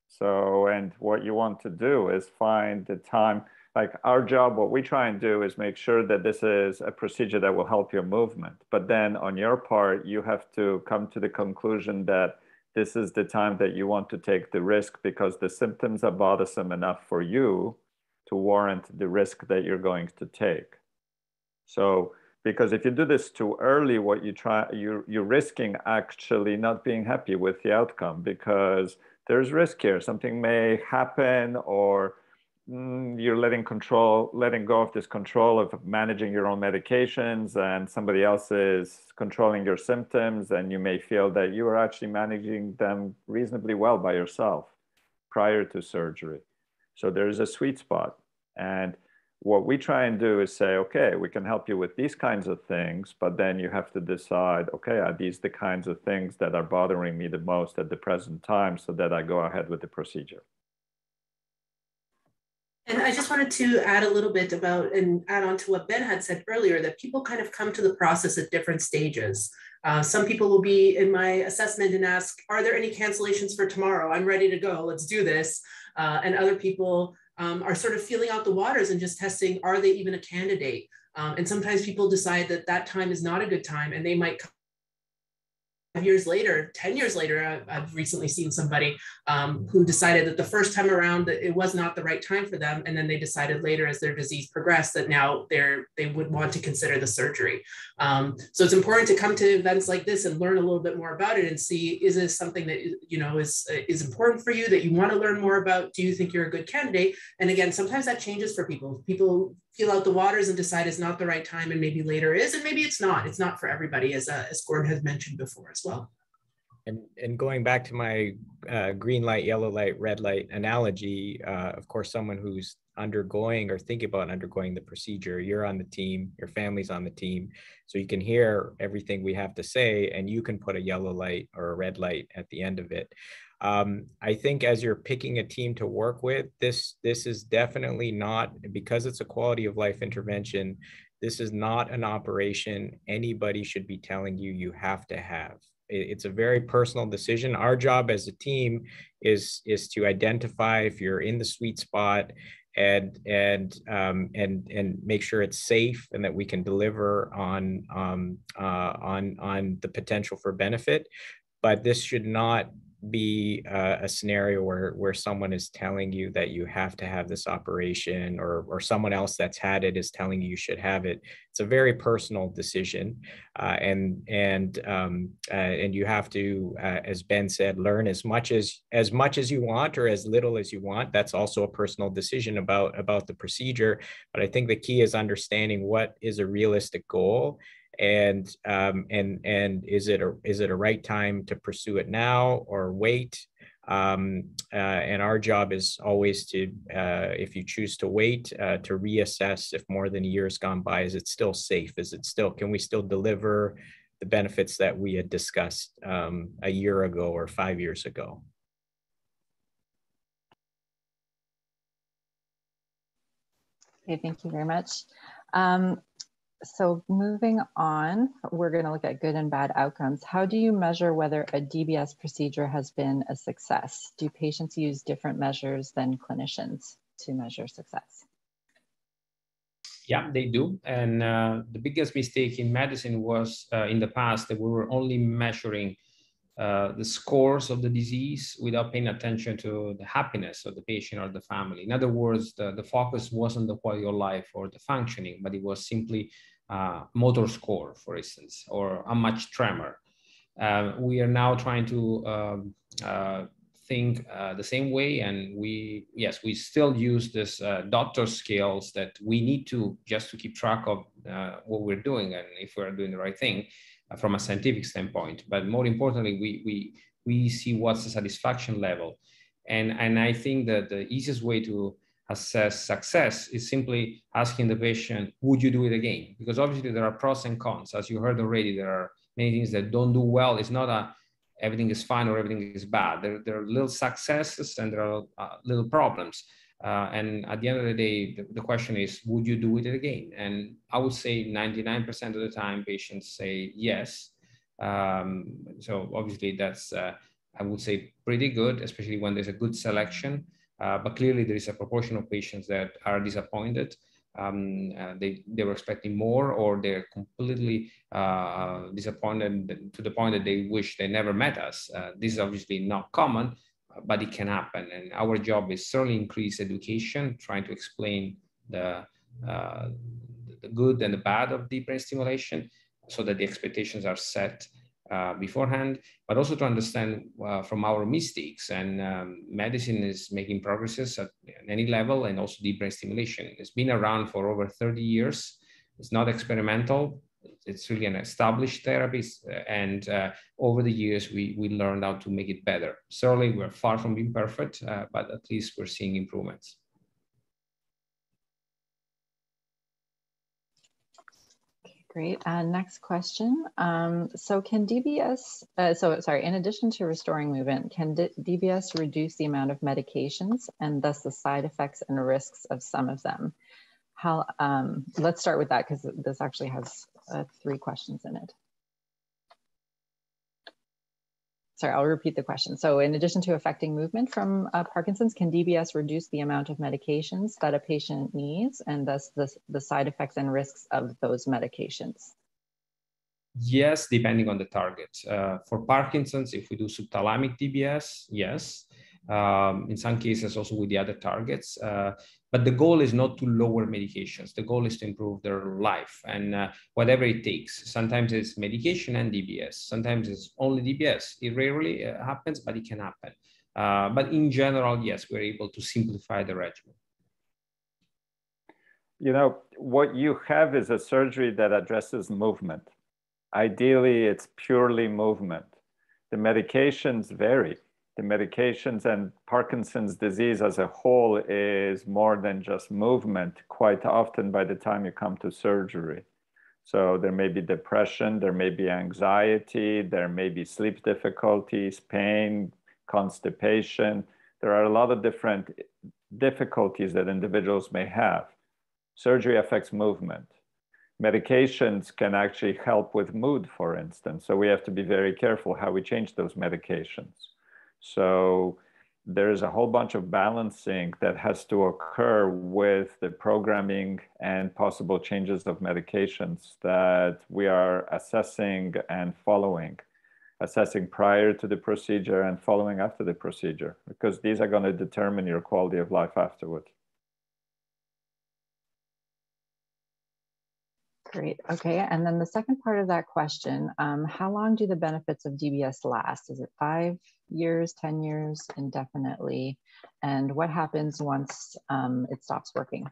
So, and what you want to do is find the time like our job, what we try and do is make sure that this is a procedure that will help your movement. But then on your part, you have to come to the conclusion that this is the time that you want to take the risk because the symptoms are bothersome enough for you to warrant the risk that you're going to take. So, because if you do this too early, what you try, you're, you're risking actually not being happy with the outcome because there's risk here. Something may happen or Mm, you're letting control letting go of this control of managing your own medications and somebody else is controlling your symptoms and you may feel that you are actually managing them reasonably well by yourself prior to surgery. So there's a sweet spot. And what we try and do is say okay we can help you with these kinds of things but then you have to decide okay are these the kinds of things that are bothering me the most at the present time so that i go ahead with the procedure and I just wanted to add a little bit about and add on to what Ben had said earlier that people kind of come to the process at different stages. Uh, some people will be in my assessment and ask, Are there any cancellations for tomorrow? I'm ready to go. Let's do this. Uh, and other people um, are sort of feeling out the waters and just testing, Are they even a candidate? Um, and sometimes people decide that that time is not a good time and they might years later, 10 years later, I've recently seen somebody um, who decided that the first time around that it was not the right time for them. And then they decided later as their disease progressed that now they're, they would want to consider the surgery. Um, so it's important to come to events like this and learn a little bit more about it and see, is this something that, you know, is, is important for you that you want to learn more about? Do you think you're a good candidate? And again, sometimes that changes for people. People feel out the waters and decide it's not the right time and maybe later is, and maybe it's not. It's not for everybody as, uh, as Gordon has mentioned before as well. And, and going back to my uh, green light, yellow light, red light analogy, uh, of course, someone who's undergoing or thinking about undergoing the procedure, you're on the team, your family's on the team. So you can hear everything we have to say, and you can put a yellow light or a red light at the end of it. Um, I think as you're picking a team to work with, this this is definitely not because it's a quality of life intervention. This is not an operation anybody should be telling you you have to have it's a very personal decision our job as a team is is to identify if you're in the sweet spot and and um, and and make sure it's safe and that we can deliver on um, uh, on on the potential for benefit but this should not be uh, a scenario where where someone is telling you that you have to have this operation or or someone else that's had it is telling you you should have it it's a very personal decision uh, and and um, uh, and you have to uh, as ben said learn as much as as much as you want or as little as you want. That's also a personal decision about about the procedure but i think the key is understanding what is a realistic goal and um, and and is it a is it a right time to pursue it now or wait? Um, uh, and our job is always to uh, if you choose to wait uh, to reassess if more than a year has gone by is it still safe? Is it still can we still deliver the benefits that we had discussed um, a year ago or five years ago? Okay, thank you very much. Um, so moving on, we're going to look at good and bad outcomes. How do you measure whether a DBS procedure has been a success? Do patients use different measures than clinicians to measure success? Yeah, they do. And uh, the biggest mistake in medicine was uh, in the past that we were only measuring uh, the scores of the disease without paying attention to the happiness of the patient or the family. In other words, the, the focus wasn't the quality of life or the functioning, but it was simply uh, motor score, for instance, or how much tremor. Uh, we are now trying to um, uh, think uh, the same way, and we yes, we still use this doctor skills that we need to just to keep track of what we're doing and if we're doing the right thing from a scientific standpoint. But more importantly, we we we see what's the satisfaction level, and and I think that the easiest way to assess success is simply asking the patient, would you do it again? Because obviously there are pros and cons. As you heard already, there are many things that don't do well. It's not a everything is fine or everything is bad. There, there are little successes and there are uh, little problems. Uh, and at the end of the day, the, the, question is, would you do it again? And I would say 99% of the time, patients say yes. Um, so obviously that's, uh, I would say pretty good, especially when there's a good selection. Uh, but clearly there is a proportion of patients that are disappointed. Um, uh, they, they were expecting more or they're completely uh, disappointed to the point that they wish they never met us. Uh, this is obviously not common, but it can happen. And our job is certainly increase education, trying to explain the, uh, the good and the bad of deep brain stimulation so that the expectations are set uh, beforehand, but also to understand uh, from our mistakes. And um, medicine is making progresses at any level and also deep brain stimulation. It's been around for over 30 years. It's not experimental. It's really an established therapy. And uh, over the years, we, we learned how to make it better. Certainly, we're far from being perfect, uh, but at least we're seeing improvements. Okay, Great. Uh, next question. Um, so can DBS, uh, so sorry, in addition to restoring movement, can D DBS reduce the amount of medications and thus the side effects and risks of some of them? How, um, let's start with that because this actually has uh, three questions in it. sorry, I'll repeat the question. So in addition to affecting movement from uh, Parkinson's, can DBS reduce the amount of medications that a patient needs and thus the, the side effects and risks of those medications? Yes, depending on the target. Uh, for Parkinson's, if we do subthalamic DBS, yes. Um, in some cases, also with the other targets. Uh, but the goal is not to lower medications. The goal is to improve their life and uh, whatever it takes. Sometimes it's medication and DBS. Sometimes it's only DBS. It rarely uh, happens, but it can happen. Uh, but in general, yes, we're able to simplify the regimen. You know, what you have is a surgery that addresses movement. Ideally, it's purely movement. The medications vary the medications and Parkinson's disease as a whole is more than just movement quite often by the time you come to surgery. So there may be depression, there may be anxiety, there may be sleep difficulties, pain, constipation. There are a lot of different difficulties that individuals may have. Surgery affects movement. Medications can actually help with mood, for instance. So we have to be very careful how we change those medications. So there's a whole bunch of balancing that has to occur with the programming and possible changes of medications that we are assessing and following, assessing prior to the procedure and following after the procedure, because these are going to determine your quality of life afterwards. Great. Okay. And then the second part of that question, um, how long do the benefits of DBS last? Is it five years, 10 years, indefinitely? And what happens once um, it stops working?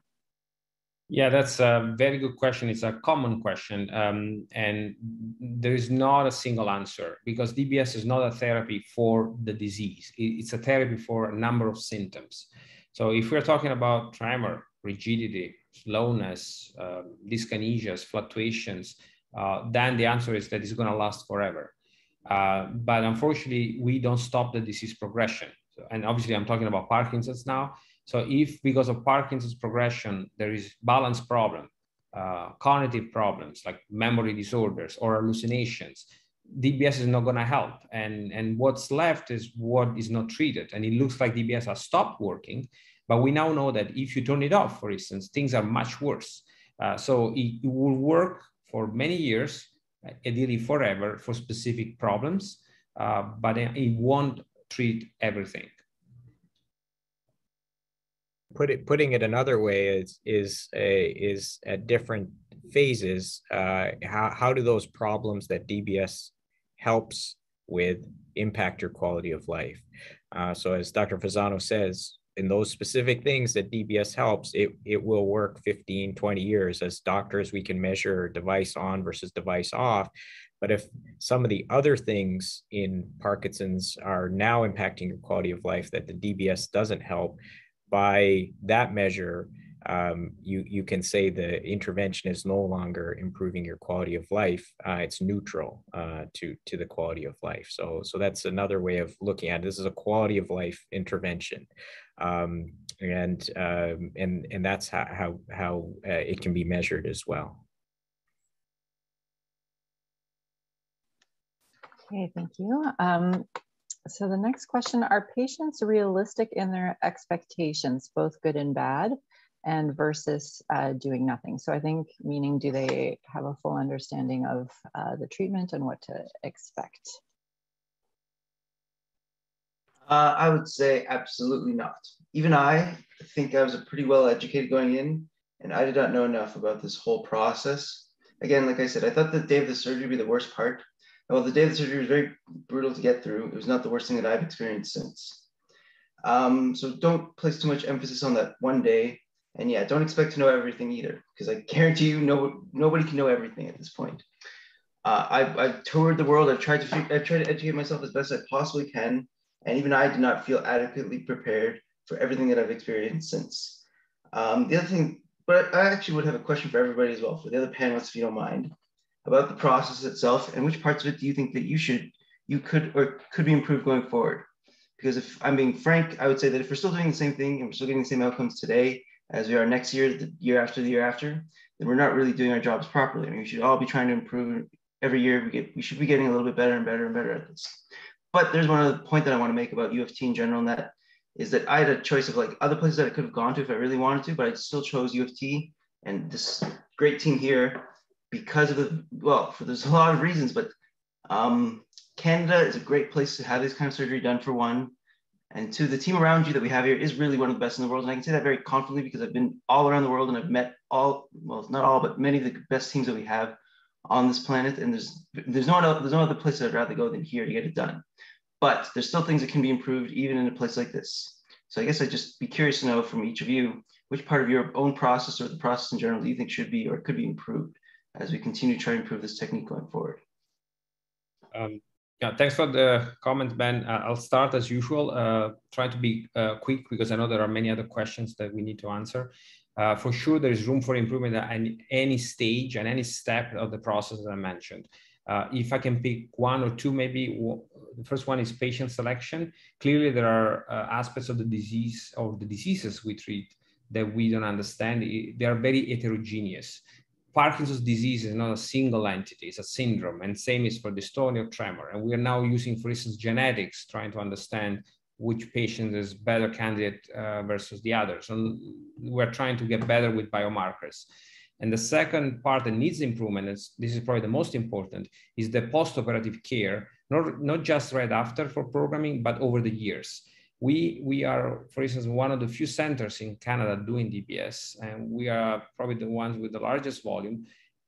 Yeah, that's a very good question. It's a common question. Um, and there is not a single answer because DBS is not a therapy for the disease, it's a therapy for a number of symptoms. So if we're talking about tremor, rigidity, slowness, uh, dyskinesias, fluctuations, uh, then the answer is that it's going to last forever. Uh, but unfortunately, we don't stop the disease progression. So, and obviously, I'm talking about Parkinson's now. So if because of Parkinson's progression, there is balance problem, uh, cognitive problems like memory disorders or hallucinations, DBS is not going to help. And, and what's left is what is not treated. And it looks like DBS has stopped working. But we now know that if you turn it off, for instance, things are much worse. Uh, so it, it, will work for many years, ideally forever, for specific problems, uh, but it won't treat everything. Put it, putting it another way is is a, is at different phases. Uh, how how do those problems that DBS helps with impact your quality of life. Uh, so as Dr. Fasano says, in those specific things that DBS helps, it, it will work 15, 20 years. As doctors, we can measure device on versus device off. But if some of the other things in Parkinson's are now impacting your quality of life that the DBS doesn't help, by that measure, um, you you can say the intervention is no longer improving your quality of life. Uh, it's neutral uh, to to the quality of life. So so that's another way of looking at it. This is a quality of life intervention, um, and um, and and that's how how, how uh, it can be measured as well. Okay, thank you. Um, so the next question, are patients realistic in their expectations, both good and bad? and versus uh, doing nothing. So I think meaning do they have a full understanding of uh, the treatment and what to expect? Uh, I would say absolutely not. Even I think I was a pretty well educated going in, and I did not know enough about this whole process. Again, like I said, I thought the day of the surgery would be the worst part. Well, the day of the surgery was very brutal to get through. It was not the worst thing that I've experienced since. Um, so don't place too much emphasis on that one day and yeah, don't expect to know everything either, because I guarantee you, no, nobody can know everything at this point. Uh, I've, I've toured the world. I've tried to I've tried to educate myself as best I possibly can, and even I do not feel adequately prepared for everything that I've experienced since. Um, the other thing, but I actually would have a question for everybody as well, for the other panelists, if you don't mind, about the process itself and which parts of it do you think that you should, you could, or could be improved going forward? Because if I'm being frank, I would say that if we're still doing the same thing and we're still getting the same outcomes today, as we are next year, the year after the year after, then we're not really doing our jobs properly. I mean, we should all be trying to improve every year. We get we should be getting a little bit better and better and better at this. But there's one other point that I want to make about U of T in general, and that is that I had a choice of like other places that I could have gone to if I really wanted to, but I still chose U of T and this great team here because of the well, for there's a lot of reasons, but um, Canada is a great place to have this kind of surgery done for one. And to the team around you that we have here is really one of the best in the world. And I can say that very confidently because I've been all around the world and I've met all, well, not all, but many of the best teams that we have on this planet. And there's there's no other, there's no other place I'd rather go than here to get it done. But there's still things that can be improved even in a place like this. So I guess I'd just be curious to know from each of you, which part of your own process or the process in general do you think should be or could be improved as we continue to try to improve this technique going forward? Um, yeah, thanks for the comment, Ben. Uh, I'll start as usual, uh, try to be uh, quick because I know there are many other questions that we need to answer. Uh, for sure, there is room for improvement at any stage and any step of the process that I mentioned. Uh, if I can pick one or two, maybe the first one is patient selection. Clearly, there are uh, aspects of the disease or the diseases we treat that we don't understand. They are very heterogeneous. Parkinson's disease is not a single entity, it's a syndrome, and same is for dystonia or tremor. And we are now using, for instance, genetics, trying to understand which patient is better candidate uh, versus the others. And we're trying to get better with biomarkers. And the second part that needs improvement, is, this is probably the most important, is the post-operative care, not, not just right after for programming, but over the years we we are, for instance, one of the few centers in Canada doing DBS, and we are probably the ones with the largest volume.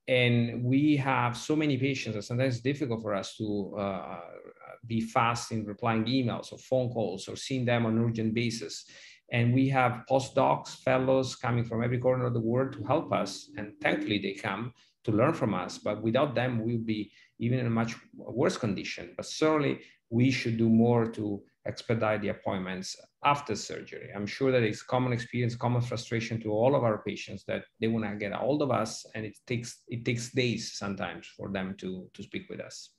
And we have so many patients that sometimes it's difficult for us to uh, be fast in replying emails or phone calls or seeing them on urgent basis. And we have postdocs, fellows coming from every corner of the world to help us. And thankfully, they come to learn from us. But without them, we'll be even in a much worse condition. But certainly, we should do more to expedite the appointments after surgery. I'm sure that it's common experience, common frustration to all of our patients that they want to get a hold of us and it takes it takes days sometimes for them to, to speak with us.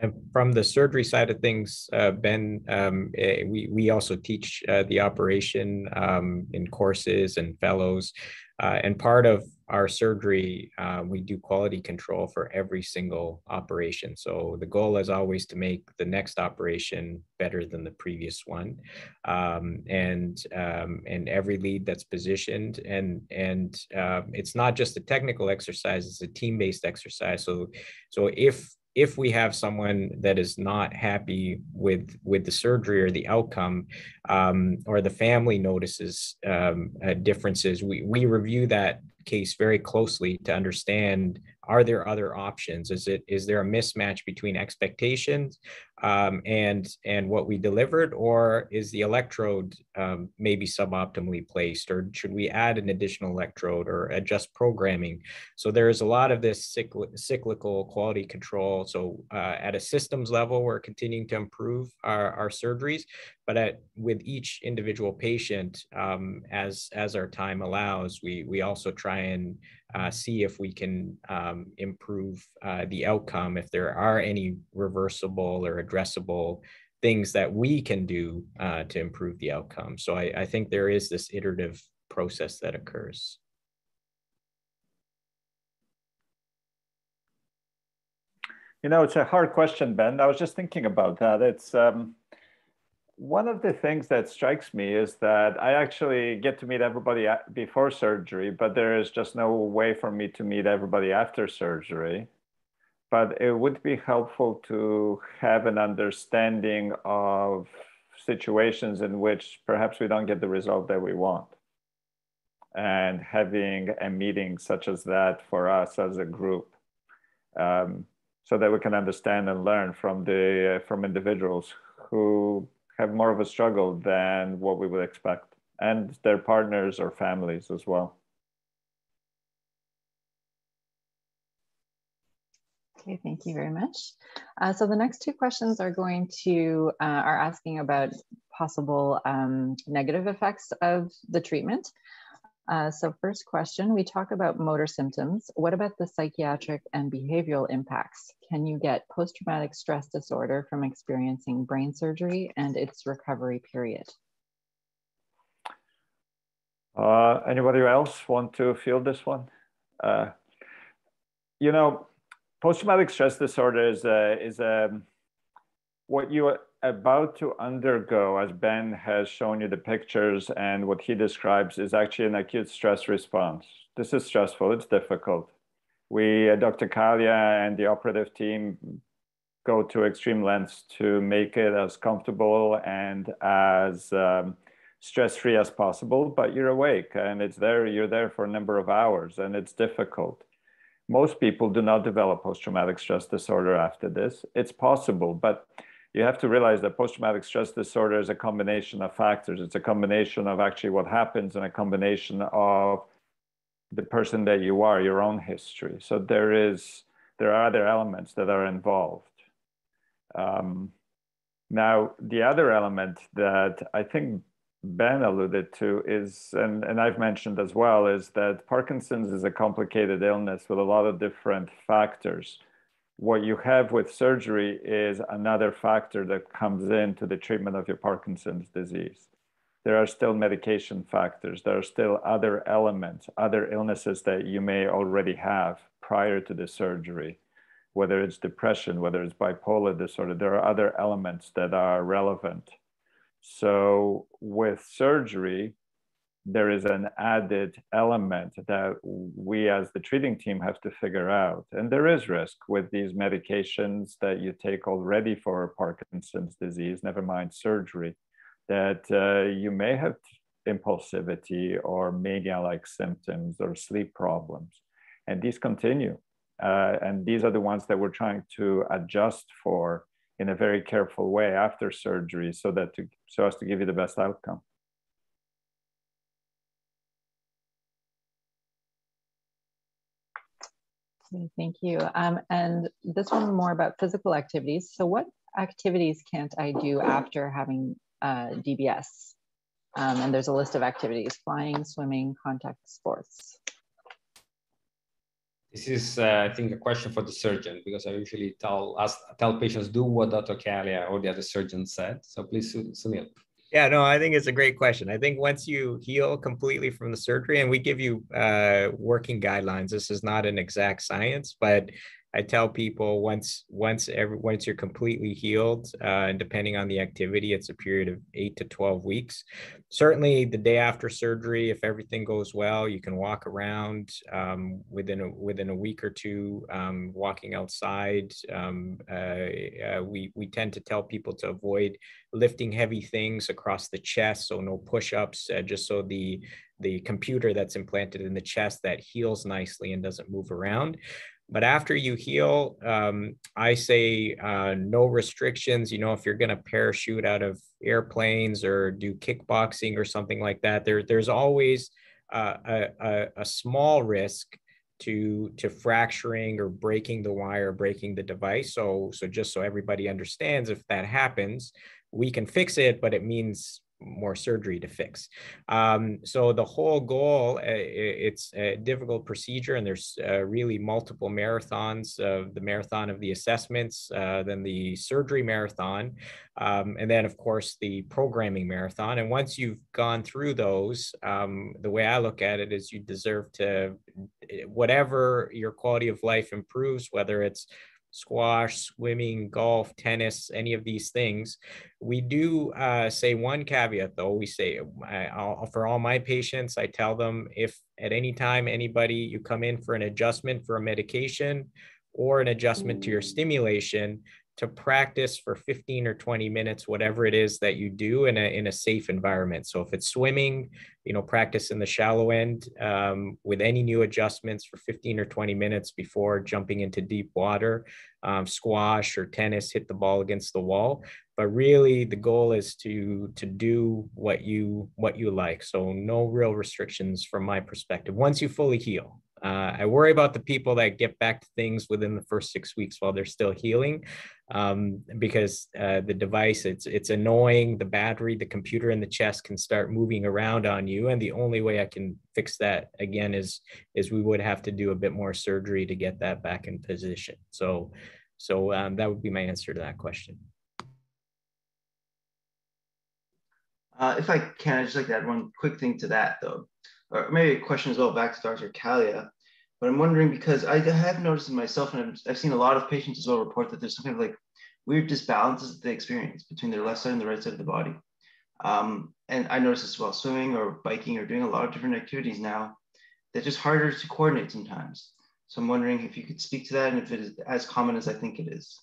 And from the surgery side of things, uh, Ben, um, eh, we, we also teach uh, the operation um, in courses and fellows. Uh, and part of our surgery, uh, we do quality control for every single operation. So the goal is always to make the next operation better than the previous one, um, and um, and every lead that's positioned. And and uh, it's not just a technical exercise; it's a team-based exercise. So so if if we have someone that is not happy with with the surgery or the outcome um, or the family notices um, uh, differences we, we review that case very closely to understand are there other options? Is it is there a mismatch between expectations um, and and what we delivered or is the electrode um, maybe suboptimally placed or should we add an additional electrode or adjust programming so there is a lot of this cyclical quality control so uh, at a systems level we're continuing to improve our, our surgeries but at, with each individual patient, um, as as our time allows, we we also try and uh, see if we can um, improve uh, the outcome. If there are any reversible or addressable things that we can do uh, to improve the outcome. So I, I think there is this iterative process that occurs. You know, it's a hard question, Ben. I was just thinking about that. It's um, one of the things that strikes me is that I actually get to meet everybody before surgery, but there is just no way for me to meet everybody after surgery. But it would be helpful to have an understanding of situations in which perhaps we don't get the result that we want. And having a meeting such as that for us as a group, um, so that we can understand and learn from the uh, from individuals who have more of a struggle than what we would expect, and their partners or families as well. Okay, thank you very much. Uh, so the next two questions are going to, uh, are asking about possible um, negative effects of the treatment. Uh, so first question, we talk about motor symptoms. What about the psychiatric and behavioral impacts? Can you get post-traumatic stress disorder from experiencing brain surgery and its recovery period? Uh, anybody else want to field this one? Uh, you know, post-traumatic stress disorder is, a, is a, what you are about to undergo, as Ben has shown you the pictures and what he describes, is actually an acute stress response. This is stressful, it's difficult. We, uh, Dr. Kalia and the operative team go to extreme lengths to make it as comfortable and as um, stress-free as possible, but you're awake and it's there, you're there for a number of hours and it's difficult. Most people do not develop post-traumatic stress disorder after this. It's possible, but you have to realize that post-traumatic stress disorder is a combination of factors. It's a combination of actually what happens and a combination of the person that you are, your own history. So there is there are other elements that are involved. Um, now, the other element that I think Ben alluded to is, and, and I've mentioned as well, is that Parkinson's is a complicated illness with a lot of different factors what you have with surgery is another factor that comes into the treatment of your Parkinson's disease. There are still medication factors. There are still other elements, other illnesses that you may already have prior to the surgery, whether it's depression, whether it's bipolar disorder. There are other elements that are relevant. So, with surgery, there is an added element that we as the treating team have to figure out. And there is risk with these medications that you take already for Parkinson's disease, never mind surgery, that uh, you may have impulsivity or mania like symptoms or sleep problems. And these continue. Uh, and these are the ones that we're trying to adjust for in a very careful way after surgery so that to, so as to give you the best outcome. Thank you. Um, and this one more about physical activities. So what activities can't I do after having uh, DBS? Um, and there's a list of activities, flying, swimming, contact sports. This is, uh, I think, a question for the surgeon because I usually tell us tell patients do what Dr. Kalia or the other surgeon said. So please, Suneil. Yeah, no, I think it's a great question. I think once you heal completely from the surgery, and we give you uh, working guidelines, this is not an exact science, but I tell people once once every once you're completely healed, uh, and depending on the activity, it's a period of eight to twelve weeks. Certainly, the day after surgery, if everything goes well, you can walk around um, within a within a week or two. Um, walking outside, um, uh, uh, we we tend to tell people to avoid lifting heavy things across the chest, so no push-ups, uh, just so the the computer that's implanted in the chest that heals nicely and doesn't move around. But after you heal, um, I say uh, no restrictions. You know, if you're going to parachute out of airplanes or do kickboxing or something like that, there, there's always uh, a, a, a small risk to to fracturing or breaking the wire, breaking the device. So so just so everybody understands, if that happens, we can fix it, but it means more surgery to fix. Um, so the whole goal, uh, it's a difficult procedure and there's uh, really multiple marathons, of the marathon of the assessments, uh, then the surgery marathon, um, and then of course the programming marathon. And once you've gone through those, um, the way I look at it is you deserve to, whatever your quality of life improves, whether it's squash, swimming, golf, tennis, any of these things. We do uh, say one caveat though. We say I, for all my patients, I tell them if at any time anybody you come in for an adjustment for a medication or an adjustment to your stimulation, to practice for 15 or 20 minutes, whatever it is that you do in a, in a safe environment. So if it's swimming, you know, practice in the shallow end um, with any new adjustments for 15 or 20 minutes before jumping into deep water, um, squash or tennis, hit the ball against the wall. But really the goal is to, to do what you, what you like. So no real restrictions from my perspective, once you fully heal. Uh, I worry about the people that get back to things within the first six weeks while they're still healing, um, because uh, the device it's it's annoying. The battery, the computer in the chest can start moving around on you, and the only way I can fix that again is is we would have to do a bit more surgery to get that back in position. So, so um, that would be my answer to that question. Uh, if I can, I'd just like to add one quick thing to that, though or maybe a question as well back to Dr. Kalia. But I'm wondering because I have noticed in myself, and I've seen a lot of patients as well report that there's some kind of like weird disbalances that they experience between their left side and the right side of the body. Um, and I notice this while swimming or biking or doing a lot of different activities now, they're just harder to coordinate sometimes. So I'm wondering if you could speak to that and if it is as common as I think it is.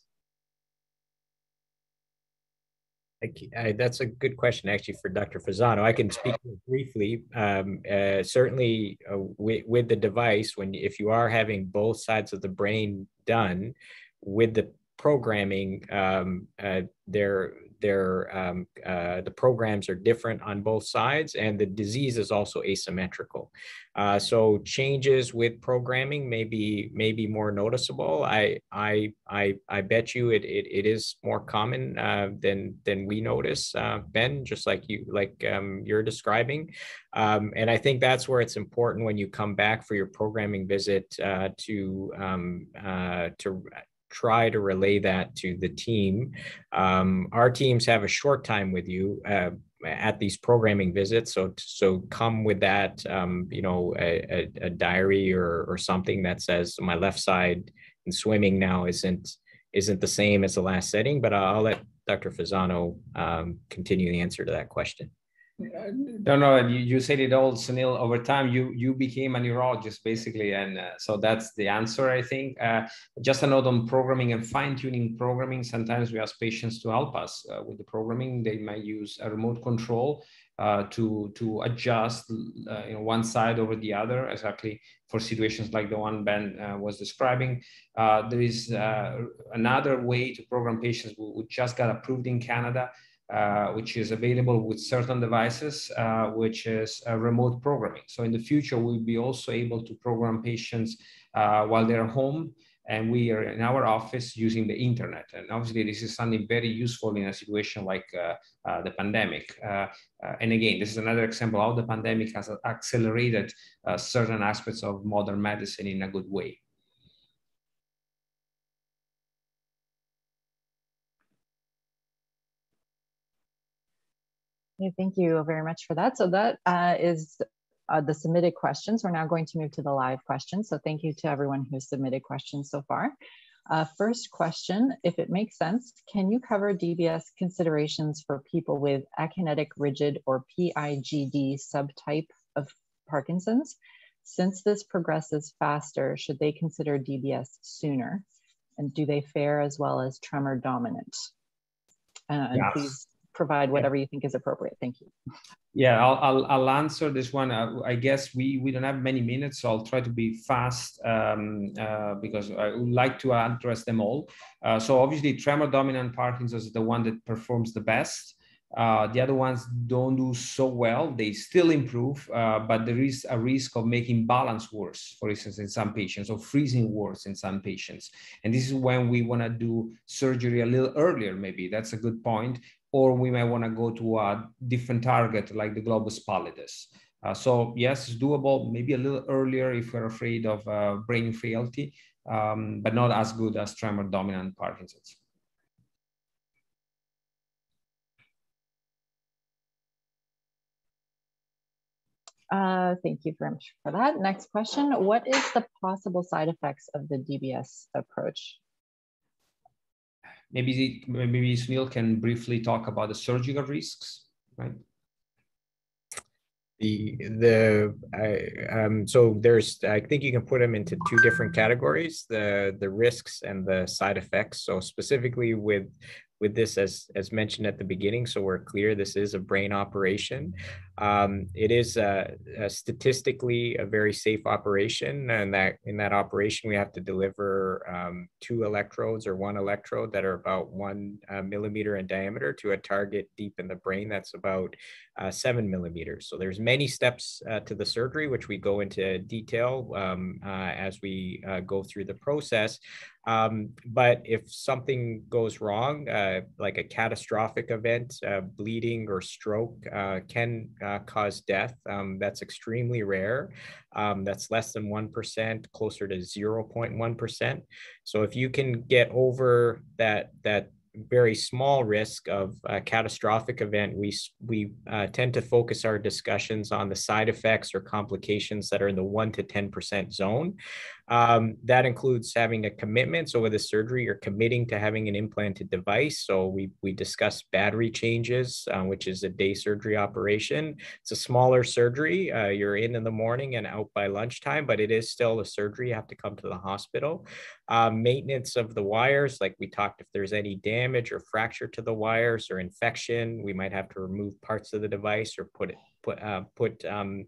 I, that's a good question, actually, for Dr. Fasano. I can speak briefly. Um, uh, certainly, uh, with, with the device, when if you are having both sides of the brain done with the programming, um, uh, there they're um, uh, the programs are different on both sides, and the disease is also asymmetrical. Uh, so changes with programming may be may be more noticeable. I I I, I bet you it, it, it is more common uh, than than we notice, uh, Ben. Just like you like um, you're describing, um, and I think that's where it's important when you come back for your programming visit uh, to um, uh, to try to relay that to the team. Um, our teams have a short time with you uh, at these programming visits, so so come with that, um, you know, a, a, a diary or or something that says my left side in swimming now isn't isn't the same as the last setting. But I'll let Dr. Fasano um, continue the answer to that question. No, no, you, you said it all, Suneil. Over time, you you became a neurologist basically, and uh, so that's the answer. I think. Uh, just a note on programming and fine tuning programming. Sometimes we ask patients to help us uh, with the programming. They might use a remote control uh, to to adjust uh, you know, one side over the other, exactly for situations like the one Ben uh, was describing. there is another way to program patients. who just got approved in Canada uh, which is available with certain devices, uh, which is uh, remote programming. So in the future, we'll be also able to program patients uh, while they're home and we are in our office using the internet. And obviously this is something very useful in a situation like uh, the pandemic. and again, this is another example how the pandemic has accelerated certain aspects of modern medicine in a good way. Thank you very much for that. So that uh, is uh, the submitted questions. We're now going to move to the live questions. So thank you to everyone who submitted questions so far. Uh, first question, if it makes sense, can you cover DBS considerations for people with akinetic rigid or PIGD subtype of Parkinson's? Since this progresses faster, should they consider DBS sooner? And do they fare as well as tremor dominant? Uh, and yes. please provide whatever you think is appropriate. Thank you. Yeah, I'll, I'll, I'll answer this one. Uh, I guess we, we don't have many minutes, so I'll try to be fast um, uh, because I would like to address them all. Uh, so obviously tremor dominant Parkinson's is the one that performs the best. Uh, the other ones don't do so well. They still improve, uh, but there is a risk of making balance worse, for instance, in some patients, or freezing worse in some patients. And this is when we want to do surgery a little earlier, maybe. That's a good point or we might want to go to a different target like the globus pallidus. Uh, so yes, it's doable, maybe a little earlier if we're afraid of uh, brain frailty, um, but not as good as tremor dominant Parkinson's. Uh, thank you very much for that. Next question, what is the possible side effects of the DBS approach? Maybe maybe Suneil can briefly talk about the surgical risks, right? The the I, um, so there's I think you can put them into two different categories the the risks and the side effects. So specifically with with this as as mentioned at the beginning so we're clear this is a brain operation. Um, it is a, statistically a very safe operation and that in that operation we have to deliver um, two electrodes or one electrode that are about one uh, millimeter in diameter to a target deep in the brain that's about uh, seven millimeters. So there's many steps uh, to the surgery which we go into detail um, uh, as we go through the process um, but if something goes wrong, uh, like a catastrophic event, uh, bleeding or stroke uh, can uh, cause death. Um, that's extremely rare. Um, that's less than 1%, closer to 0.1%. So if you can get over that, that very small risk of a catastrophic event, we, we uh, tend to focus our discussions on the side effects or complications that are in the 1 to 10% zone. Um, that includes having a commitment. So with a surgery, you're committing to having an implanted device. So we, we discussed battery changes, uh, which is a day surgery operation. It's a smaller surgery. Uh, you're in in the morning and out by lunchtime, but it is still a surgery. You have to come to the hospital. Uh, maintenance of the wires, like we talked, if there's any damage or fracture to the wires or infection, we might have to remove parts of the device or put it put uh, put um,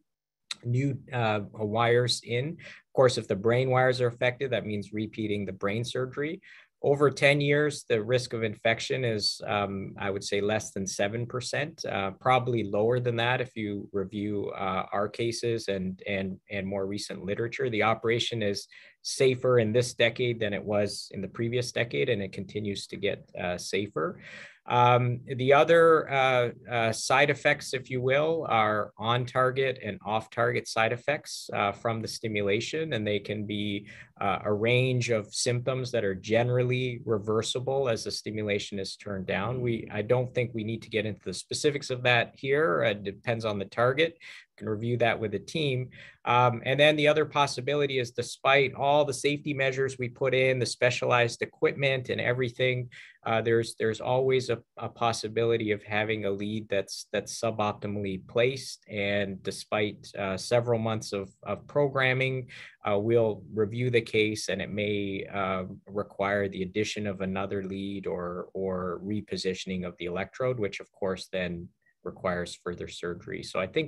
new uh, wires in. Of course, if the brain wires are affected, that means repeating the brain surgery. Over 10 years, the risk of infection is, um, I would say, less than 7%, uh, probably lower than that if you review uh, our cases and, and, and more recent literature. The operation is safer in this decade than it was in the previous decade, and it continues to get uh, safer. Um, the other uh, uh, side effects, if you will, are on target and off target side effects uh, from the stimulation, and they can be uh, a range of symptoms that are generally reversible as the stimulation is turned down. We, I don't think we need to get into the specifics of that here. It depends on the target, can review that with the team. Um, and then the other possibility is despite all the safety measures we put in, the specialized equipment and everything, uh, there's there's always a, a, possibility of having a lead that's that's suboptimally placed. And despite uh, several months of, of programming, uh, we'll review the case and it may uh, require the addition of another lead or or repositioning of the electrode, which of course then requires further surgery. So I think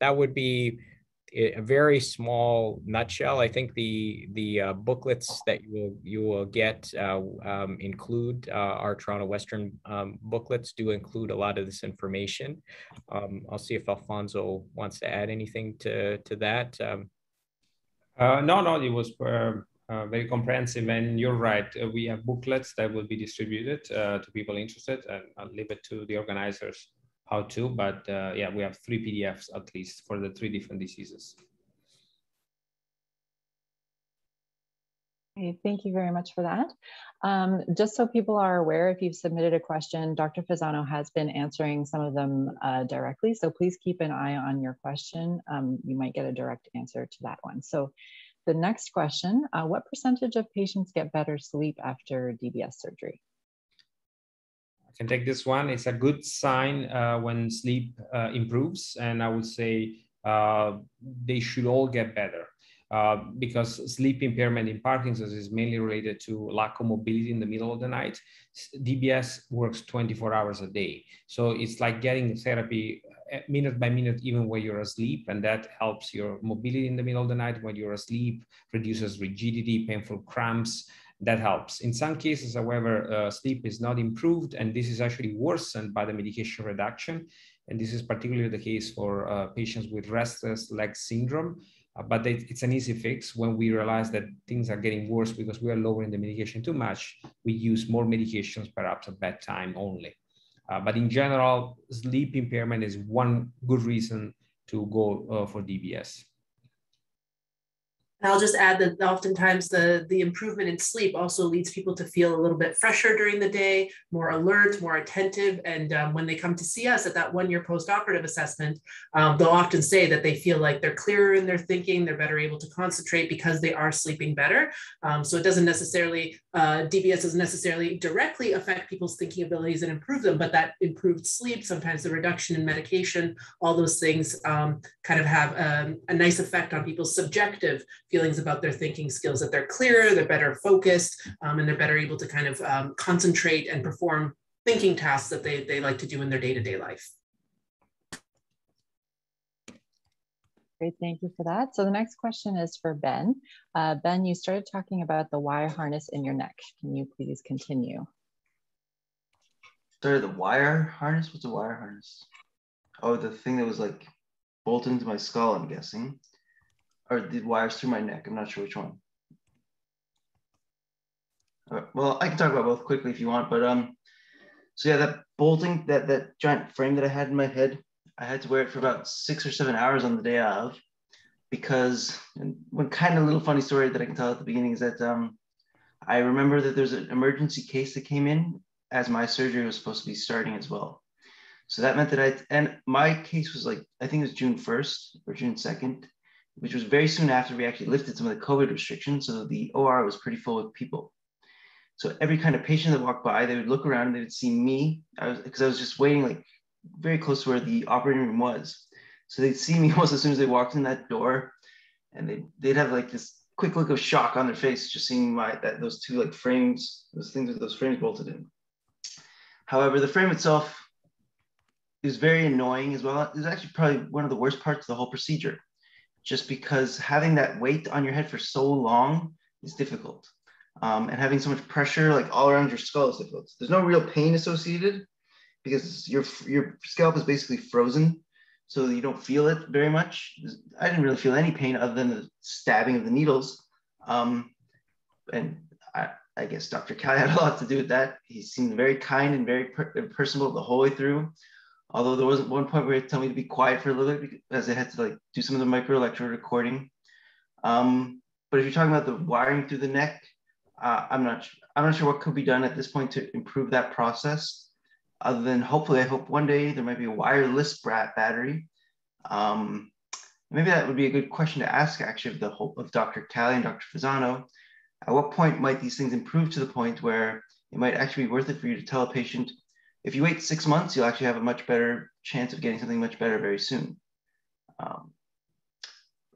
that would be a very small nutshell. I think the the uh, booklets that you will you will get uh, um, include uh, our Toronto Western um, booklets do include a lot of this information. Um, I'll see if Alfonso wants to add anything to to that. Um, uh, no, no, it was. Uh, uh, very comprehensive and you're right we have booklets that will be distributed to people interested and i'll leave it to the organizers how to, but uh, yeah, we have three PDFs at least for the three different diseases. Okay, thank you very much for that. Um, just so people are aware, if you've submitted a question, Dr. Fasano has been answering some of them uh, directly, so please keep an eye on your question. Um, you might get a direct answer to that one. So the next question, uh, what percentage of patients get better sleep after DBS surgery? Can take this one. It's a good sign uh, when sleep uh, improves, and I would say uh, they should all get better. Uh, because sleep impairment in Parkinson's is mainly related to lack of mobility in the middle of the night. DBS works 24 hours a day. So it's like getting therapy minute by minute, even when you're asleep. And that helps your mobility in the middle of the night when you're asleep, reduces rigidity, painful cramps. That helps. In some cases, however, uh, sleep is not improved, and this is actually worsened by the medication reduction. And this is particularly the case for uh, patients with restless leg syndrome uh, but it's an easy fix when we realize that things are getting worse because we are lowering the medication too much. We use more medications, perhaps at bedtime only. Uh, but in general, sleep impairment is one good reason to go uh, for DBS. And I'll just add that oftentimes the, the improvement in sleep also leads people to feel a little bit fresher during the day, more alert, more attentive. And um, when they come to see us at that one year post-operative assessment, um, they'll often say that they feel like they're clearer in their thinking, they're better able to concentrate because they are sleeping better. Um, so it doesn't necessarily, uh, DBS doesn't necessarily directly affect people's thinking abilities and improve them, but that improved sleep, sometimes the reduction in medication, all those things um, kind of have um, a nice effect on people's subjective feelings about their thinking skills, that they're clearer, they're better focused, um, and they're better able to kind of um, concentrate and perform thinking tasks that they, they like to do in their day-to-day -day life. Great, thank you for that. So the next question is for Ben. Uh, ben, you started talking about the wire harness in your neck. Can you please continue? Sorry, the wire harness? What's a wire harness? Oh, the thing that was like bolted into my skull, I'm guessing or the wires through my neck. I'm not sure which one. Uh, well, I can talk about both quickly if you want, but um, so yeah, that bolting, that that giant frame that I had in my head, I had to wear it for about six or seven hours on the day of, because and one kind of little funny story that I can tell at the beginning is that um, I remember that there's an emergency case that came in as my surgery was supposed to be starting as well. So that meant that I and my case was like I think it was June 1st or June 2nd, which was very soon after we actually lifted some of the COVID restrictions. So the OR was pretty full with people. So every kind of patient that walked by, they would look around and they would see me. I was because I was just waiting like very close to where the operating room was. So they'd see me almost as soon as they walked in that door, and they they'd have like this quick look of shock on their face just seeing my that those two like frames, those things with those frames bolted in. However, the frame itself is very annoying as well. It was actually probably one of the worst parts of the whole procedure just because having that weight on your head for so long is difficult. Um, and having so much pressure like all around your skull is difficult. There's no real pain associated because your, your scalp is basically frozen. So you don't feel it very much. I didn't really feel any pain other than the stabbing of the needles. Um, and I, I guess Dr. Kalia had a lot to do with that. He seemed very kind and very per personable the whole way through. Although there was one point where he told me to be quiet for a little bit because I had to like do some of the microelectrode recording. Um, but if you're talking about the wiring through the neck, uh, I'm not I'm not sure what could be done at this point to improve that process. Other than hopefully, I hope one day there might be a wireless brat battery. Um, maybe that would be a good question to ask actually of the hope of Dr. Kalia and Dr. Fasano. At what point might these things improve to the point where it might actually be worth it for you to tell a patient, if you wait six months, you'll actually have a much better chance of getting something much better very soon. Um,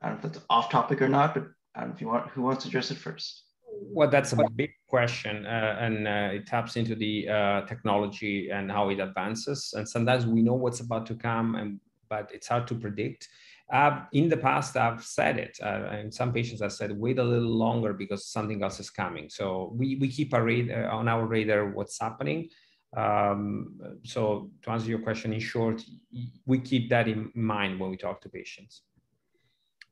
I don't know if that's off topic or not, but I don't know if you want, who wants to address it first? Well, that's a big question, uh, and uh, it taps into the uh, technology and how it advances. And sometimes we know what's about to come, and but it's hard to predict. In the past, I've said it, uh, and some patients have said, wait a little longer because something else is coming. So we, we keep a radar, on our radar what's happening. Um, so to answer your question in short, we keep that in mind when we talk to patients.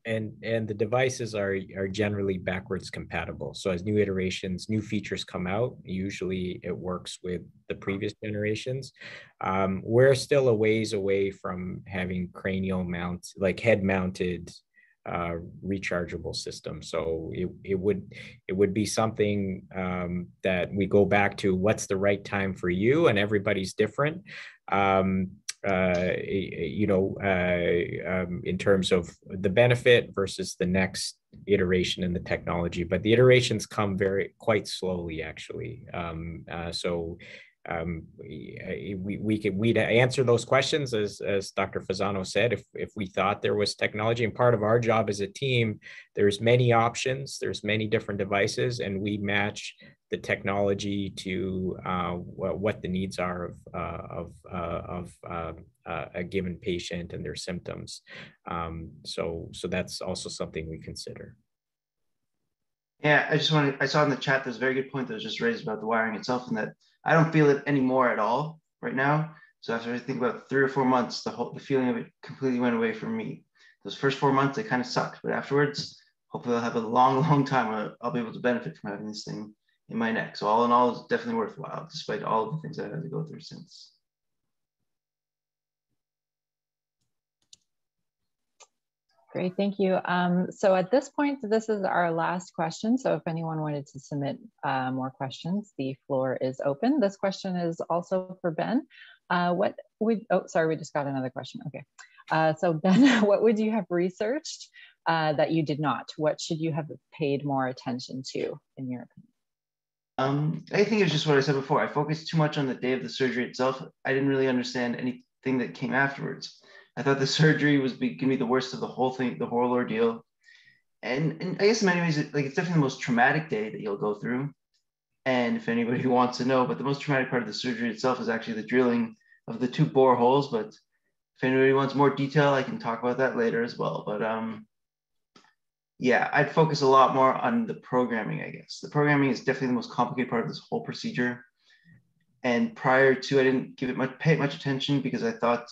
And and the devices are are generally backwards compatible. So as new iterations, new features come out, usually it works with the previous generations. Um, we're still a ways away from having cranial mount, like head mounted uh, rechargeable system. So it, it would it would be something um, that we go back to what's the right time for you, and everybody's different. Um, uh, you know, uh, um, in terms of the benefit versus the next iteration in the technology, but the iterations come very quite slowly, actually. Um, uh, so um, we, we could we'd answer those questions as as Dr. Fasano said if if we thought there was technology and part of our job as a team there's many options there's many different devices and we match the technology to uh, what the needs are of uh, of uh, of um, uh, a given patient and their symptoms um, so so that's also something we consider. Yeah, I just wanted, I saw in the chat, there's a very good point that was just raised about the wiring itself and that I don't feel it anymore at all right now. So after I think about three or four months, the whole the feeling of it completely went away from me. Those first four months, it kind of sucked, but afterwards, hopefully I'll have a long, long time where I'll be able to benefit from having this thing in my neck. So all in all, it's definitely worthwhile, despite all of the things I've had to go through since. Great, thank you. Um, so at this point, this is our last question. So if anyone wanted to submit uh, more questions, the floor is open. This question is also for Ben. Uh, what would, oh, sorry, we just got another question. Okay. Uh, so Ben, what would you have researched uh, that you did not? What should you have paid more attention to, in your opinion? Um, I think it's just what I said before. I focused too much on the day of the surgery itself. I didn't really understand anything that came afterwards. I thought the surgery was going to be the worst of the whole thing, the whole ordeal. And, and I guess in many ways, it, like it's definitely the most traumatic day that you'll go through. And if anybody wants to know, but the most traumatic part of the surgery itself is actually the drilling of the two bore holes. But if anybody wants more detail, I can talk about that later as well. But um, yeah, I'd focus a lot more on the programming, I guess. The programming is definitely the most complicated part of this whole procedure. And prior to, I didn't give it much, pay much attention because I thought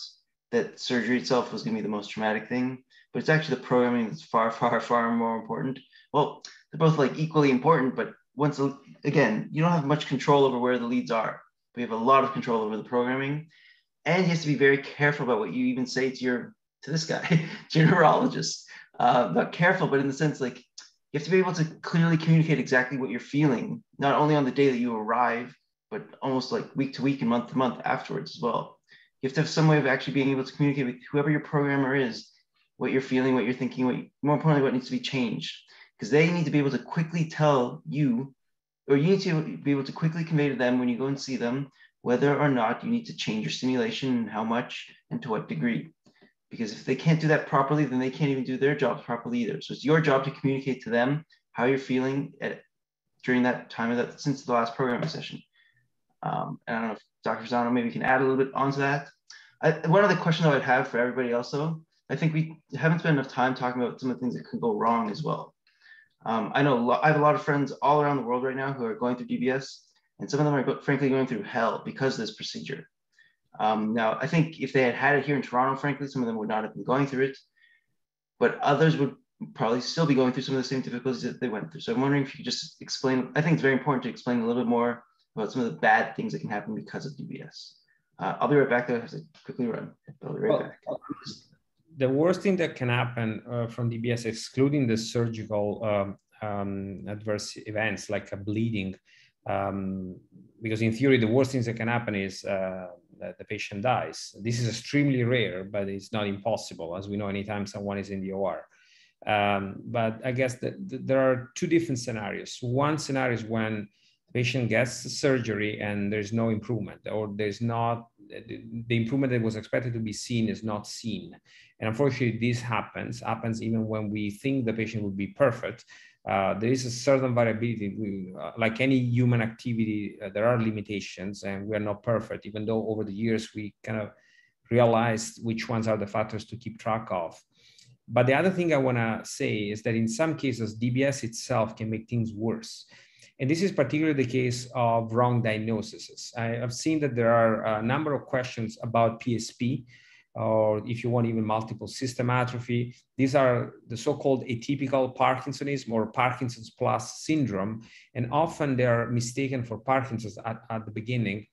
that surgery itself was going to be the most traumatic thing, but it's actually the programming that's far, far, far more important. Well, they're both like equally important, but once again, you don't have much control over where the leads are. We have a lot of control over the programming, and you have to be very careful about what you even say to your to this guy, to your neurologist. Uh, not careful, but in the sense like you have to be able to clearly communicate exactly what you're feeling, not only on the day that you arrive, but almost like week to week and month to month afterwards as well you have to have some way of actually being able to communicate with whoever your programmer is, what you're feeling, what you're thinking, what you, more importantly, what needs to be changed. Because they need to be able to quickly tell you, or you need to be able to quickly convey to them when you go and see them, whether or not you need to change your stimulation and how much and to what degree. Because if they can't do that properly, then they can't even do their jobs properly either. So it's your job to communicate to them how you're feeling at, during that time of that since the last programming session. Um, and I don't know if Dr. Fasano maybe can add a little bit onto that. I, one other question I would have for everybody also, I think we haven't spent enough time talking about some of the things that could go wrong as well. Um, I know I have a lot of friends all around the world right now who are going through DBS, and some of them are frankly going through hell because of this procedure. Um, now, I think if they had had it here in Toronto, frankly, some of them would not have been going through it, but others would probably still be going through some of the same difficulties that they went through. So I'm wondering if you could just explain, I think it's very important to explain a little bit more about some of the bad things that can happen because of DBS. Uh, I'll be right back. I have to quickly run. I'll be right well, back. The worst thing that can happen uh, from DBS, excluding the surgical um, um, adverse events like a bleeding, um, because in theory, the worst things that can happen is uh, that the patient dies. This is extremely rare, but it's not impossible, as we know anytime someone is in the OR. Um, but I guess that, that there are two different scenarios. One scenario is when patient gets surgery and there's no improvement or there's not the improvement that was expected to be seen is not seen. And unfortunately this happens happens even when we think the patient will be perfect. Uh, there is a certain variability. We, uh, like any human activity uh, there are limitations and we are not perfect even though over the years we kind of realized which ones are the factors to keep track of. But the other thing i want to say is that in some cases dbs itself can make things worse and this is particularly the case of wrong diagnoses. I have seen that there are a number of questions about PSP, or if you want even multiple system atrophy. These are the so-called atypical Parkinsonism or Parkinson's plus syndrome. And often they are mistaken for Parkinson's at, at the beginning.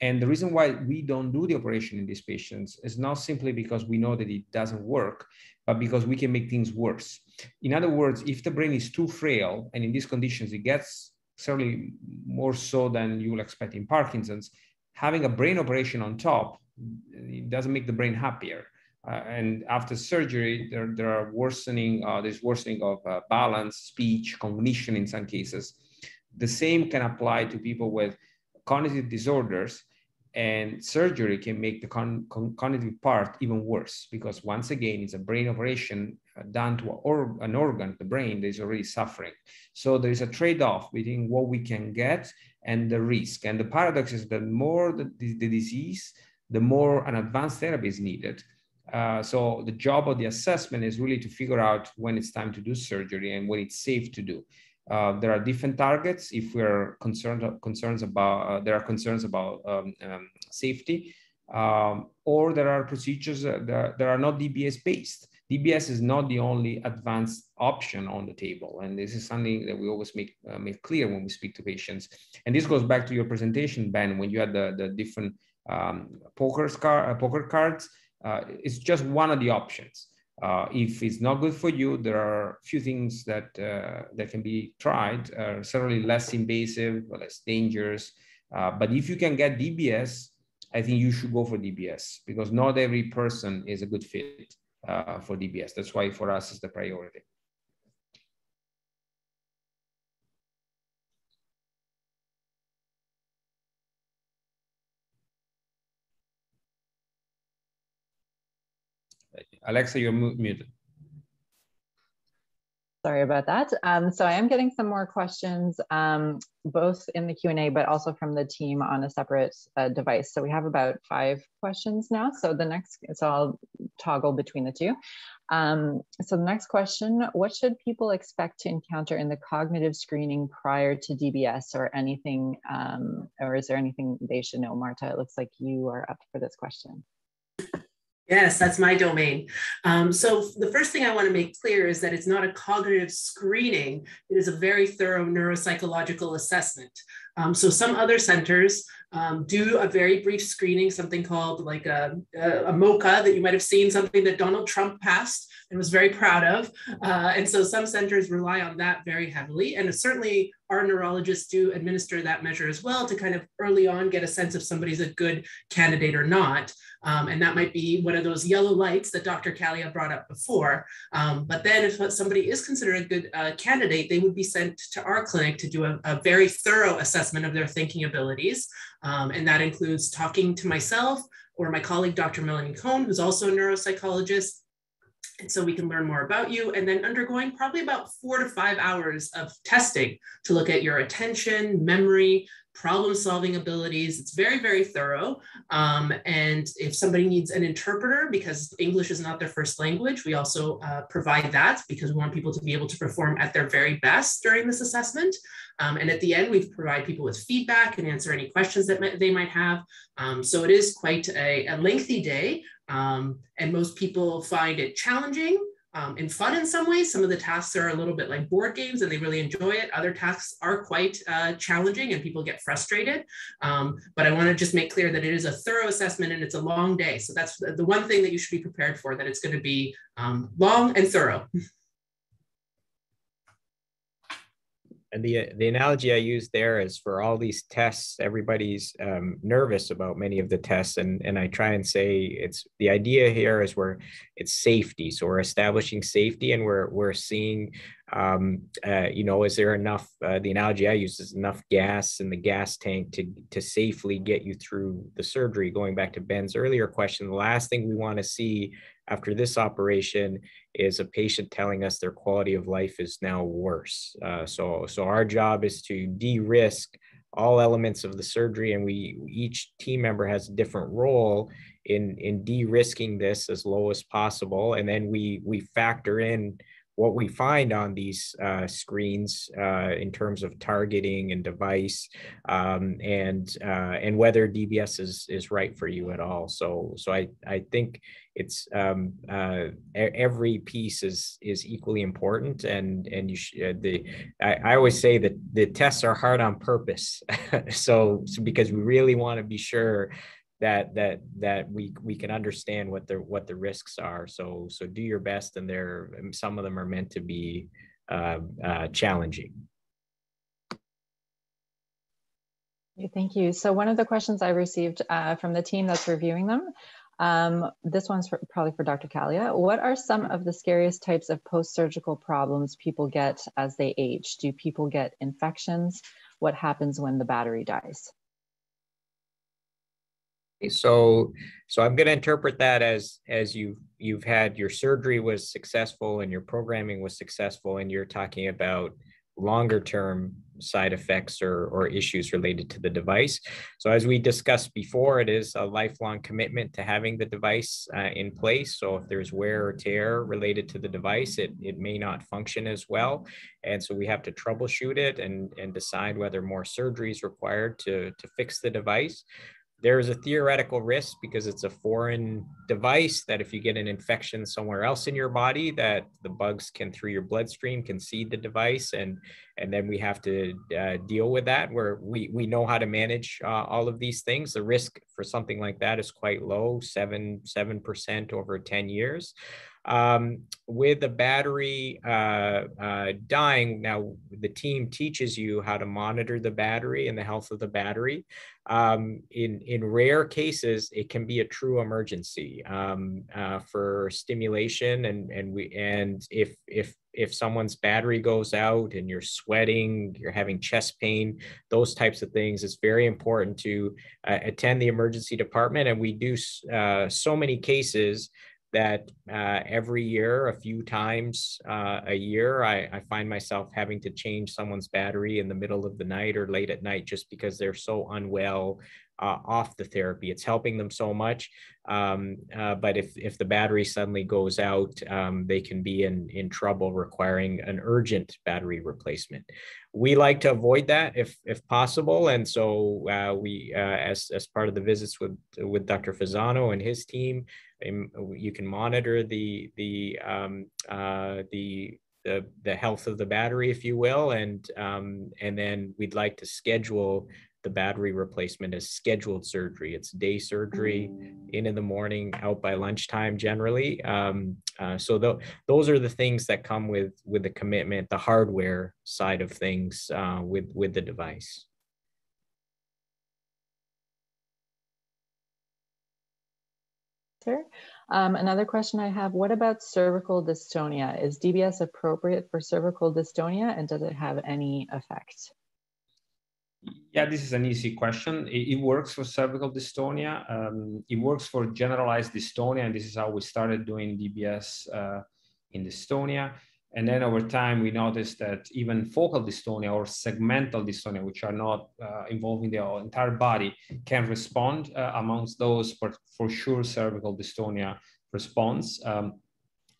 And the reason why we don't do the operation in these patients is not simply because we know that it doesn't work, but because we can make things worse. In other words, if the brain is too frail, and in these conditions it gets certainly more so than you will expect in Parkinson's, having a brain operation on top it doesn't make the brain happier. Uh, and after surgery, there, there are worsening, uh, there's worsening of uh, balance, speech, cognition in some cases. The same can apply to people with cognitive disorders and surgery can make the con- con- cognitive part even worse because once again it's a brain operation uh, done to or- an organ the brain that is already suffering. So there is a trade-off between what we can get and the risk. And the paradox is that more the, the, the disease the more an advanced therapy is needed. Uh, so the job of the assessment is really to figure out when it's time to do surgery and when it's safe to do uh, there are different targets if we're concerned concerns about uh, there are concerns about um, um, safety um, or there are procedures that, that are not DBS based. DBS is not the only advanced option on the table, and this is something that we always make uh, make clear when we speak to patients. And this goes back to your presentation, Ben, when you had the the different um, poker, car, uh, poker cards. Uh, it's just one of the options. Uh, if it's not good for you, there are a few things that uh, that can be tried. Uh, certainly less invasive, less dangerous. Uh, but if you can get DBS, I think you should go for DBS because not every person is a good fit uh, for DBS. That's why for us it's the priority. Alexa, you're muted. Sorry about that. Um, so I am getting some more questions, um, both in the Q&A, but also from the team on a separate uh, device. So we have about five questions now. So the next, so I'll toggle between the two. Um, so the next question, what should people expect to encounter in the cognitive screening prior to DBS or anything, um, or is there anything they should know? Marta, it looks like you are up for this question. Yes, that's my domain. Um, so the first thing I want to make clear is that it's not a cognitive screening. It is a very thorough neuropsychological assessment. Um, so some other centers um, do a very brief screening, something called like a, a, a, MoCA that you might have seen, something that Donald Trump passed and was very proud of. Uh, and so some centers rely on that very heavily. And certainly our neurologists do administer that measure as well to kind of early on get a sense if somebody's a good candidate or not. Um, and that might be one of those yellow lights that Dr. Kalia brought up before. Um, but then if somebody is considered a good uh, candidate, they would be sent to our clinic to do a, a very thorough assessment of their thinking abilities. Um, and that includes talking to myself or my colleague, Dr. Melanie Cohn, who's also a neuropsychologist, and so we can learn more about you and then undergoing probably about four to five hours of testing to look at your attention memory problem solving abilities. It's very, very thorough. Um, and if somebody needs an interpreter because English is not their first language, we also uh, provide that because we want people to be able to perform at their very best during this assessment. Um, and at the end, we provide people with feedback and answer any questions that they might have. Um, so it is quite a, a lengthy day. Um, and most people find it challenging um, and fun in some ways. Some of the tasks are a little bit like board games and they really enjoy it. Other tasks are quite uh, challenging and people get frustrated. Um, but I want to just make clear that it is a thorough assessment and it's a long day. So that's the one thing that you should be prepared for, that it's going to be um, long and thorough. and the the analogy I use there is for all these tests, everybody's um, nervous about many of the tests, and and I try and say it's the idea here is where it's safety. So we're establishing safety, and we're we're seeing, um, uh, you know, is there enough? Uh, the analogy I use is enough gas in the gas tank to to safely get you through the surgery. Going back to Ben's earlier question, the last thing we want to see after this operation is a patient telling us their quality of life is now worse. Uh, so, so our job is to de-risk all elements of the surgery, and we each team member has a different role in in de-risking this as low as possible, and then we we factor in what we find on these uh, screens uh, in terms of targeting and device um, and uh, and whether DBS is is right for you at all. So so I I think it's um, uh, every piece is is equally important and and you should, uh, the I, I always say that the tests are hard on purpose so, so because we really want to be sure that that that we we can understand what the what the risks are so so do your best and they're some of them are meant to be uh, uh, challenging Thank you. So one of the questions I received uh, from the team that's reviewing them, um, this one's for, probably for Dr. Kalia. What are some of the scariest types of post-surgical problems people get as they age? Do people get infections? What happens when the battery dies? So, so I'm going to interpret that as as you've you've had your surgery was successful and your programming was successful, and you're talking about longer term side effects or, or issues related to the device. So as we discussed before, it is a lifelong commitment to having the device uh, in place. So if there's wear or tear related to the device, it, it may not function as well. And so we have to troubleshoot it and, and decide whether more surgery is required to, to fix the device there is a theoretical risk because it's a foreign device that if you get an infection somewhere else in your body that the bugs can through your bloodstream can seed the device and and then we have to uh, deal with that. Where we we know how to manage uh, all of these things. The risk for something like that is quite low seven seven percent over 10 years um, with the battery uh, uh, dying, now the team teaches you how to monitor the battery and the health of the battery. Um, in, in rare cases, it can be a true emergency um, uh, for stimulation. And, and, we, and if, if, if someone's battery goes out and you're sweating, you're having chest pain, those types of things, it's very important to uh, attend the emergency department. And we do uh, so many cases that uh, every year, a few times uh, a year, I, I, find myself having to change someone's battery in the middle of the night or late at night just because they're so unwell uh, off the therapy. It's helping them so much. Um, uh, but if, if the battery suddenly goes out, um, they can be in, in trouble requiring an urgent battery replacement. We like to avoid that if, if possible. And so uh, we, uh, as, as part of the visits with, with Dr. Fasano and his team, you can monitor the the um, uh, the the, the health of the battery, if you will, and um, and then we'd like to schedule the battery replacement as scheduled surgery. It's day surgery, in in the morning, out by lunchtime generally. Um, uh, so th- those are the things that come with with the commitment, the hardware side of things uh, with with the device. Um, another question I have, what about cervical dystonia? Is DBS appropriate for cervical dystonia and does it have any effect? Yeah, this is an easy question. It, it works for cervical dystonia. Um, it works for generalized dystonia, and this is how we started doing DBS uh, in dystonia. And then over time, we noticed that even focal dystonia or segmental dystonia, which are not uh, involving the entire body, can respond uh, amongst those, but for sure, cervical dystonia responds. Um,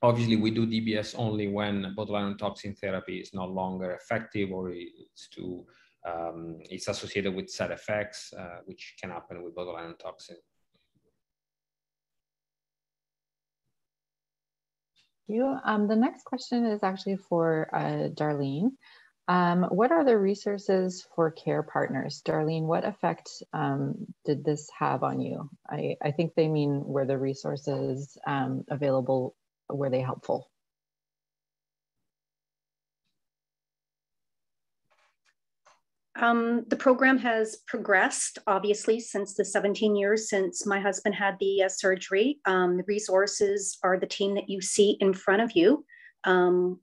obviously, we do DBS only when botulinum toxin therapy is no longer effective or it's too um, it's associated with side effects, uh, which can happen with botulinum toxin. You. Um, the next question is actually for uh, Darlene. Um, what are the resources for care partners? Darlene, what effect um, did this have on you? I, I, think they mean were the resources um, available, were they helpful? Um, the program has progressed, obviously, since the 17 years since my husband had the uh, surgery. Um, the resources are the team that you see in front of you. Um,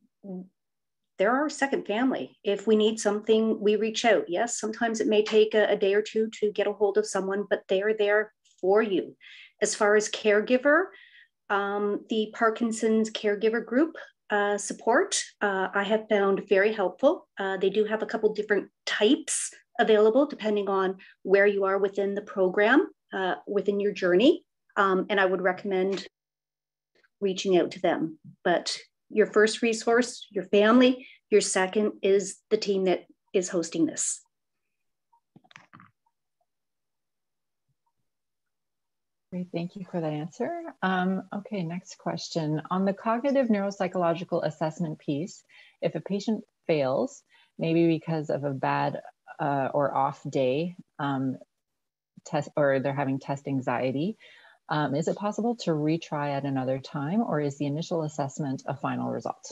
they're our second family. If we need something, we reach out. Yes, sometimes it may take a, a day or two to get a hold of someone, but they're there for you. As far as caregiver, um, the Parkinson's caregiver group uh, support uh, I have found very helpful. Uh, they do have a couple different types available depending on where you are within the program, uh, within your journey. Um, and I would recommend reaching out to them. But your first resource, your family. Your second is the team that is hosting this. Great, thank you for that answer. Um, okay, next question. On the cognitive neuropsychological assessment piece, if a patient fails, maybe because of a bad uh, or off day, um, test or they're having test anxiety, um, is it possible to retry at another time or is the initial assessment a final result?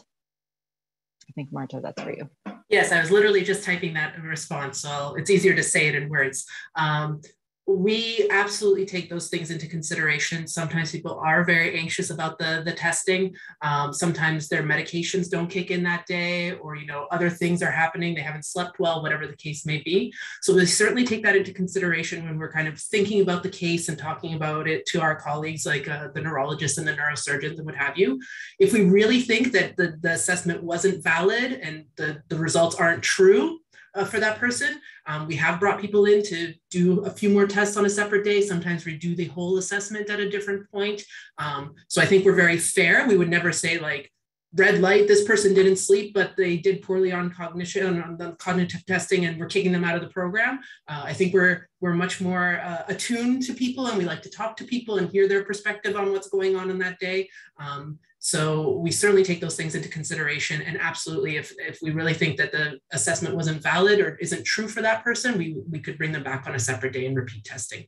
I think Marta, that's for you. Yes, I was literally just typing that in response, so it's easier to say it in words. Um, we absolutely take those things into consideration. Sometimes people are very anxious about the, the testing. Um, sometimes their medications don't kick in that day, or you know other things are happening. They haven't slept well, whatever the case may be. So we certainly take that into consideration when we're kind of thinking about the case and talking about it to our colleagues, like uh, the neurologists and the neurosurgeons and what have you. If we really think that the, the assessment wasn't valid and the, the results aren't true, uh, for that person. Um, we have brought people in to do a few more tests on a separate day. Sometimes we do the whole assessment at a different point. Um, so I think we're very fair. We would never say like, red light, this person didn't sleep, but they did poorly on cognition, on the cognitive testing, and we're kicking them out of the program. Uh, I think we're we're much more uh, attuned to people, and we like to talk to people and hear their perspective on what's going on in that day. Um, so we certainly take those things into consideration. And absolutely, if, if we really think that the assessment wasn't valid or isn't true for that person, we, we could bring them back on a separate day and repeat testing.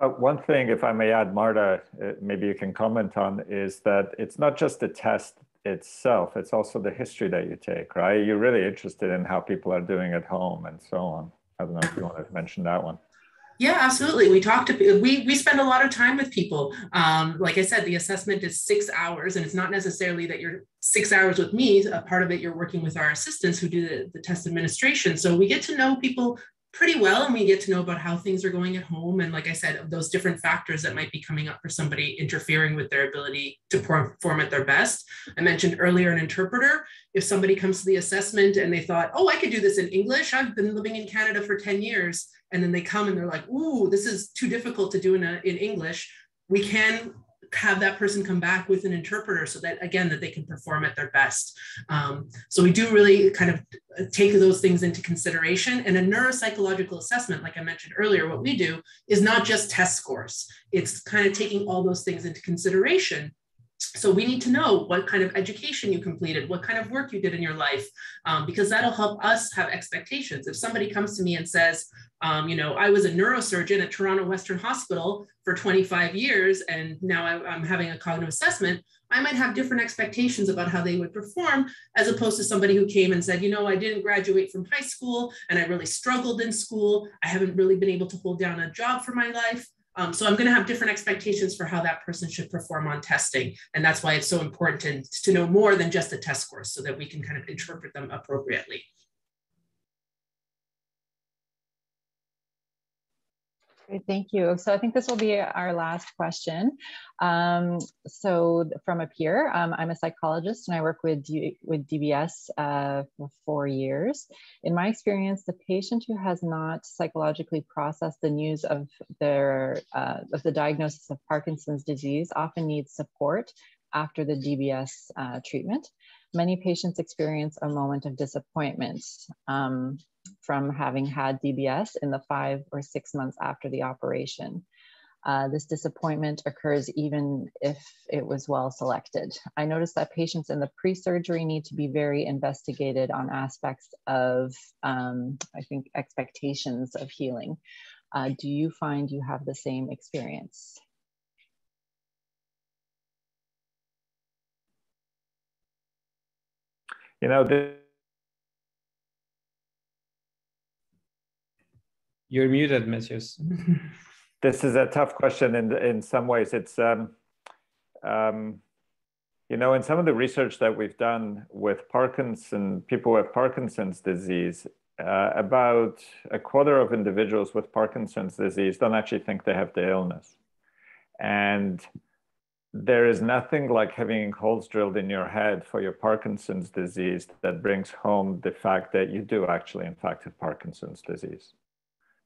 Uh, one thing, if I may add, Marta, uh, maybe you can comment on, is that it's not just the test itself, it's also the history that you take, right? You're really interested in how people are doing at home and so on. I don't know if you want to mention that one. Yeah, absolutely. We talk to we we spend a lot of time with people. Um, like I said, the assessment is six hours, and it's not necessarily that you're six hours with me. A part of it, you're working with our assistants who do the, the test administration. So we get to know people pretty well and we get to know about how things are going at home and like i said those different factors that might be coming up for somebody interfering with their ability to perform at their best. I mentioned earlier an interpreter. If somebody comes to the assessment and they thought oh i could do this in english. I've been living in canada for 10 years and then they come and they're like, "Ooh, this is too difficult to do in a, in English," we can have that person come back with an interpreter so that again that they can perform at their best. Um, so we do really kind of take those things into consideration. And a neuropsychological assessment like i mentioned earlier what we do is not just test scores. It's kind of taking all those things into consideration so we need to know what kind of education you completed, what kind of work you did in your life, um, because that'll help us have expectations. If somebody comes to me and says, um, you know, I was a neurosurgeon at Toronto Western Hospital for 25 years, and now I, I'm having a cognitive assessment, I might have different expectations about how they would perform as opposed to somebody who came and said, you know, I didn't graduate from high school and I really struggled in school. I haven't really been able to hold down a job for my life. Um, so I'm going to have different expectations for how that person should perform on testing. And that's why it's so important to, to know more than just the test scores so that we can kind of interpret them appropriately. Great, thank you. So I think this will be our last question. Um, so from up here, um, I'm a psychologist and I work with, with DBS uh, for four years. In my experience, the patient who has not psychologically processed the news of their uh, of the diagnosis of Parkinson's disease often needs support after the DBS uh, treatment. Many patients experience a moment of disappointment. Um, from having had DBS in the five or six months after the operation. Uh, this disappointment occurs even if it was well selected. I noticed that patients in the pre-surgery need to be very investigated on aspects of, um, I think, expectations of healing. Uh, do you find you have the same experience? You know, You're muted, Mateusz. this is a tough question in, in some ways. It's, um, um, you know, in some of the research that we've done with Parkinson, people with Parkinson's disease, uh, about a quarter of individuals with Parkinson's disease don't actually think they have the illness. And there is nothing like having holes drilled in your head for your Parkinson's disease that brings home the fact that you do actually, in fact, have Parkinson's disease.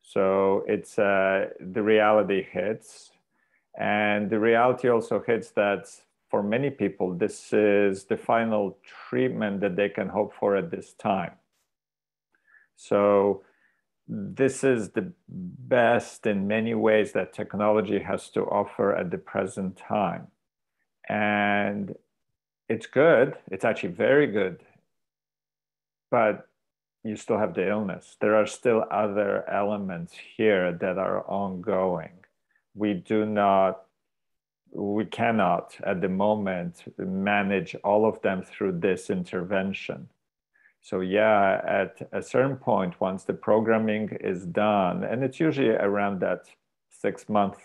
So it's uh, the reality hits, and the reality also hits that for many people, this is the final treatment that they can hope for at this time. So this is the best in many ways that technology has to offer at the present time. And it's good, it's actually very good, but you still have the illness. There are still other elements here that are ongoing. We do not, we cannot at the moment manage all of them through this intervention. So yeah, at a certain point, once the programming is done, and it's usually around that six month,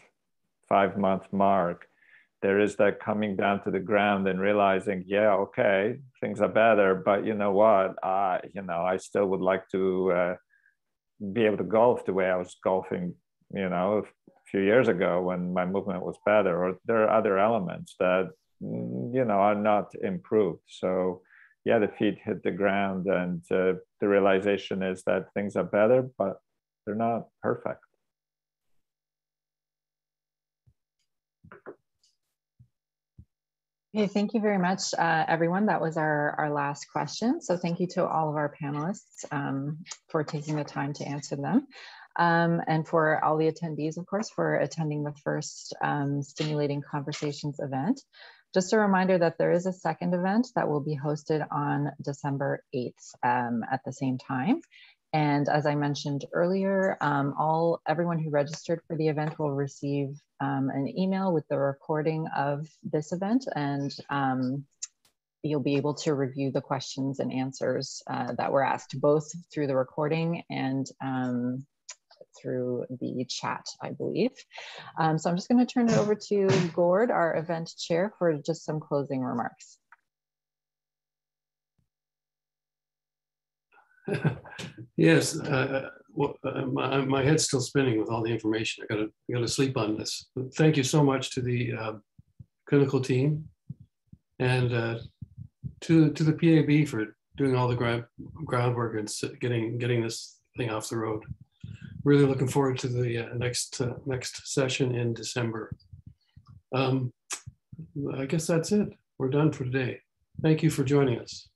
five month mark, there is that coming down to the ground and realizing, yeah, okay, things are better, but you know what? I, you know, I still would like to uh, be able to golf the way I was golfing, you know, a few years ago when my movement was better. Or there are other elements that, mm, you know, are not improved. So yeah, the feet hit the ground, and uh, the realization is that things are better, but they're not perfect. Okay, thank you very much, uh, everyone. That was our, our last question. So thank you to all of our panelists um, for taking the time to answer them. Um, and for all the attendees, of course, for attending the first um, Stimulating Conversations event. Just a reminder that there is a second event that will be hosted on December 8th um, at the same time. And as I mentioned earlier, um, all everyone who registered for the event will receive um, an email with the recording of this event and um, you'll be able to review the questions and answers uh, that were asked both through the recording and um, through the chat, I believe. Um, so I'm just going to turn it over to Gord, our event chair, for just some closing remarks. Yes, uh, well, uh, my, my head's still spinning with all the information. I gotta, I gotta sleep on this. Thank you so much to the uh, clinical team and uh, to to the PAB for doing all the ground groundwork and getting getting this thing off the road really looking forward to the uh, next uh, next session in December. Um, I guess that's it. We're done for today. Thank you for joining us.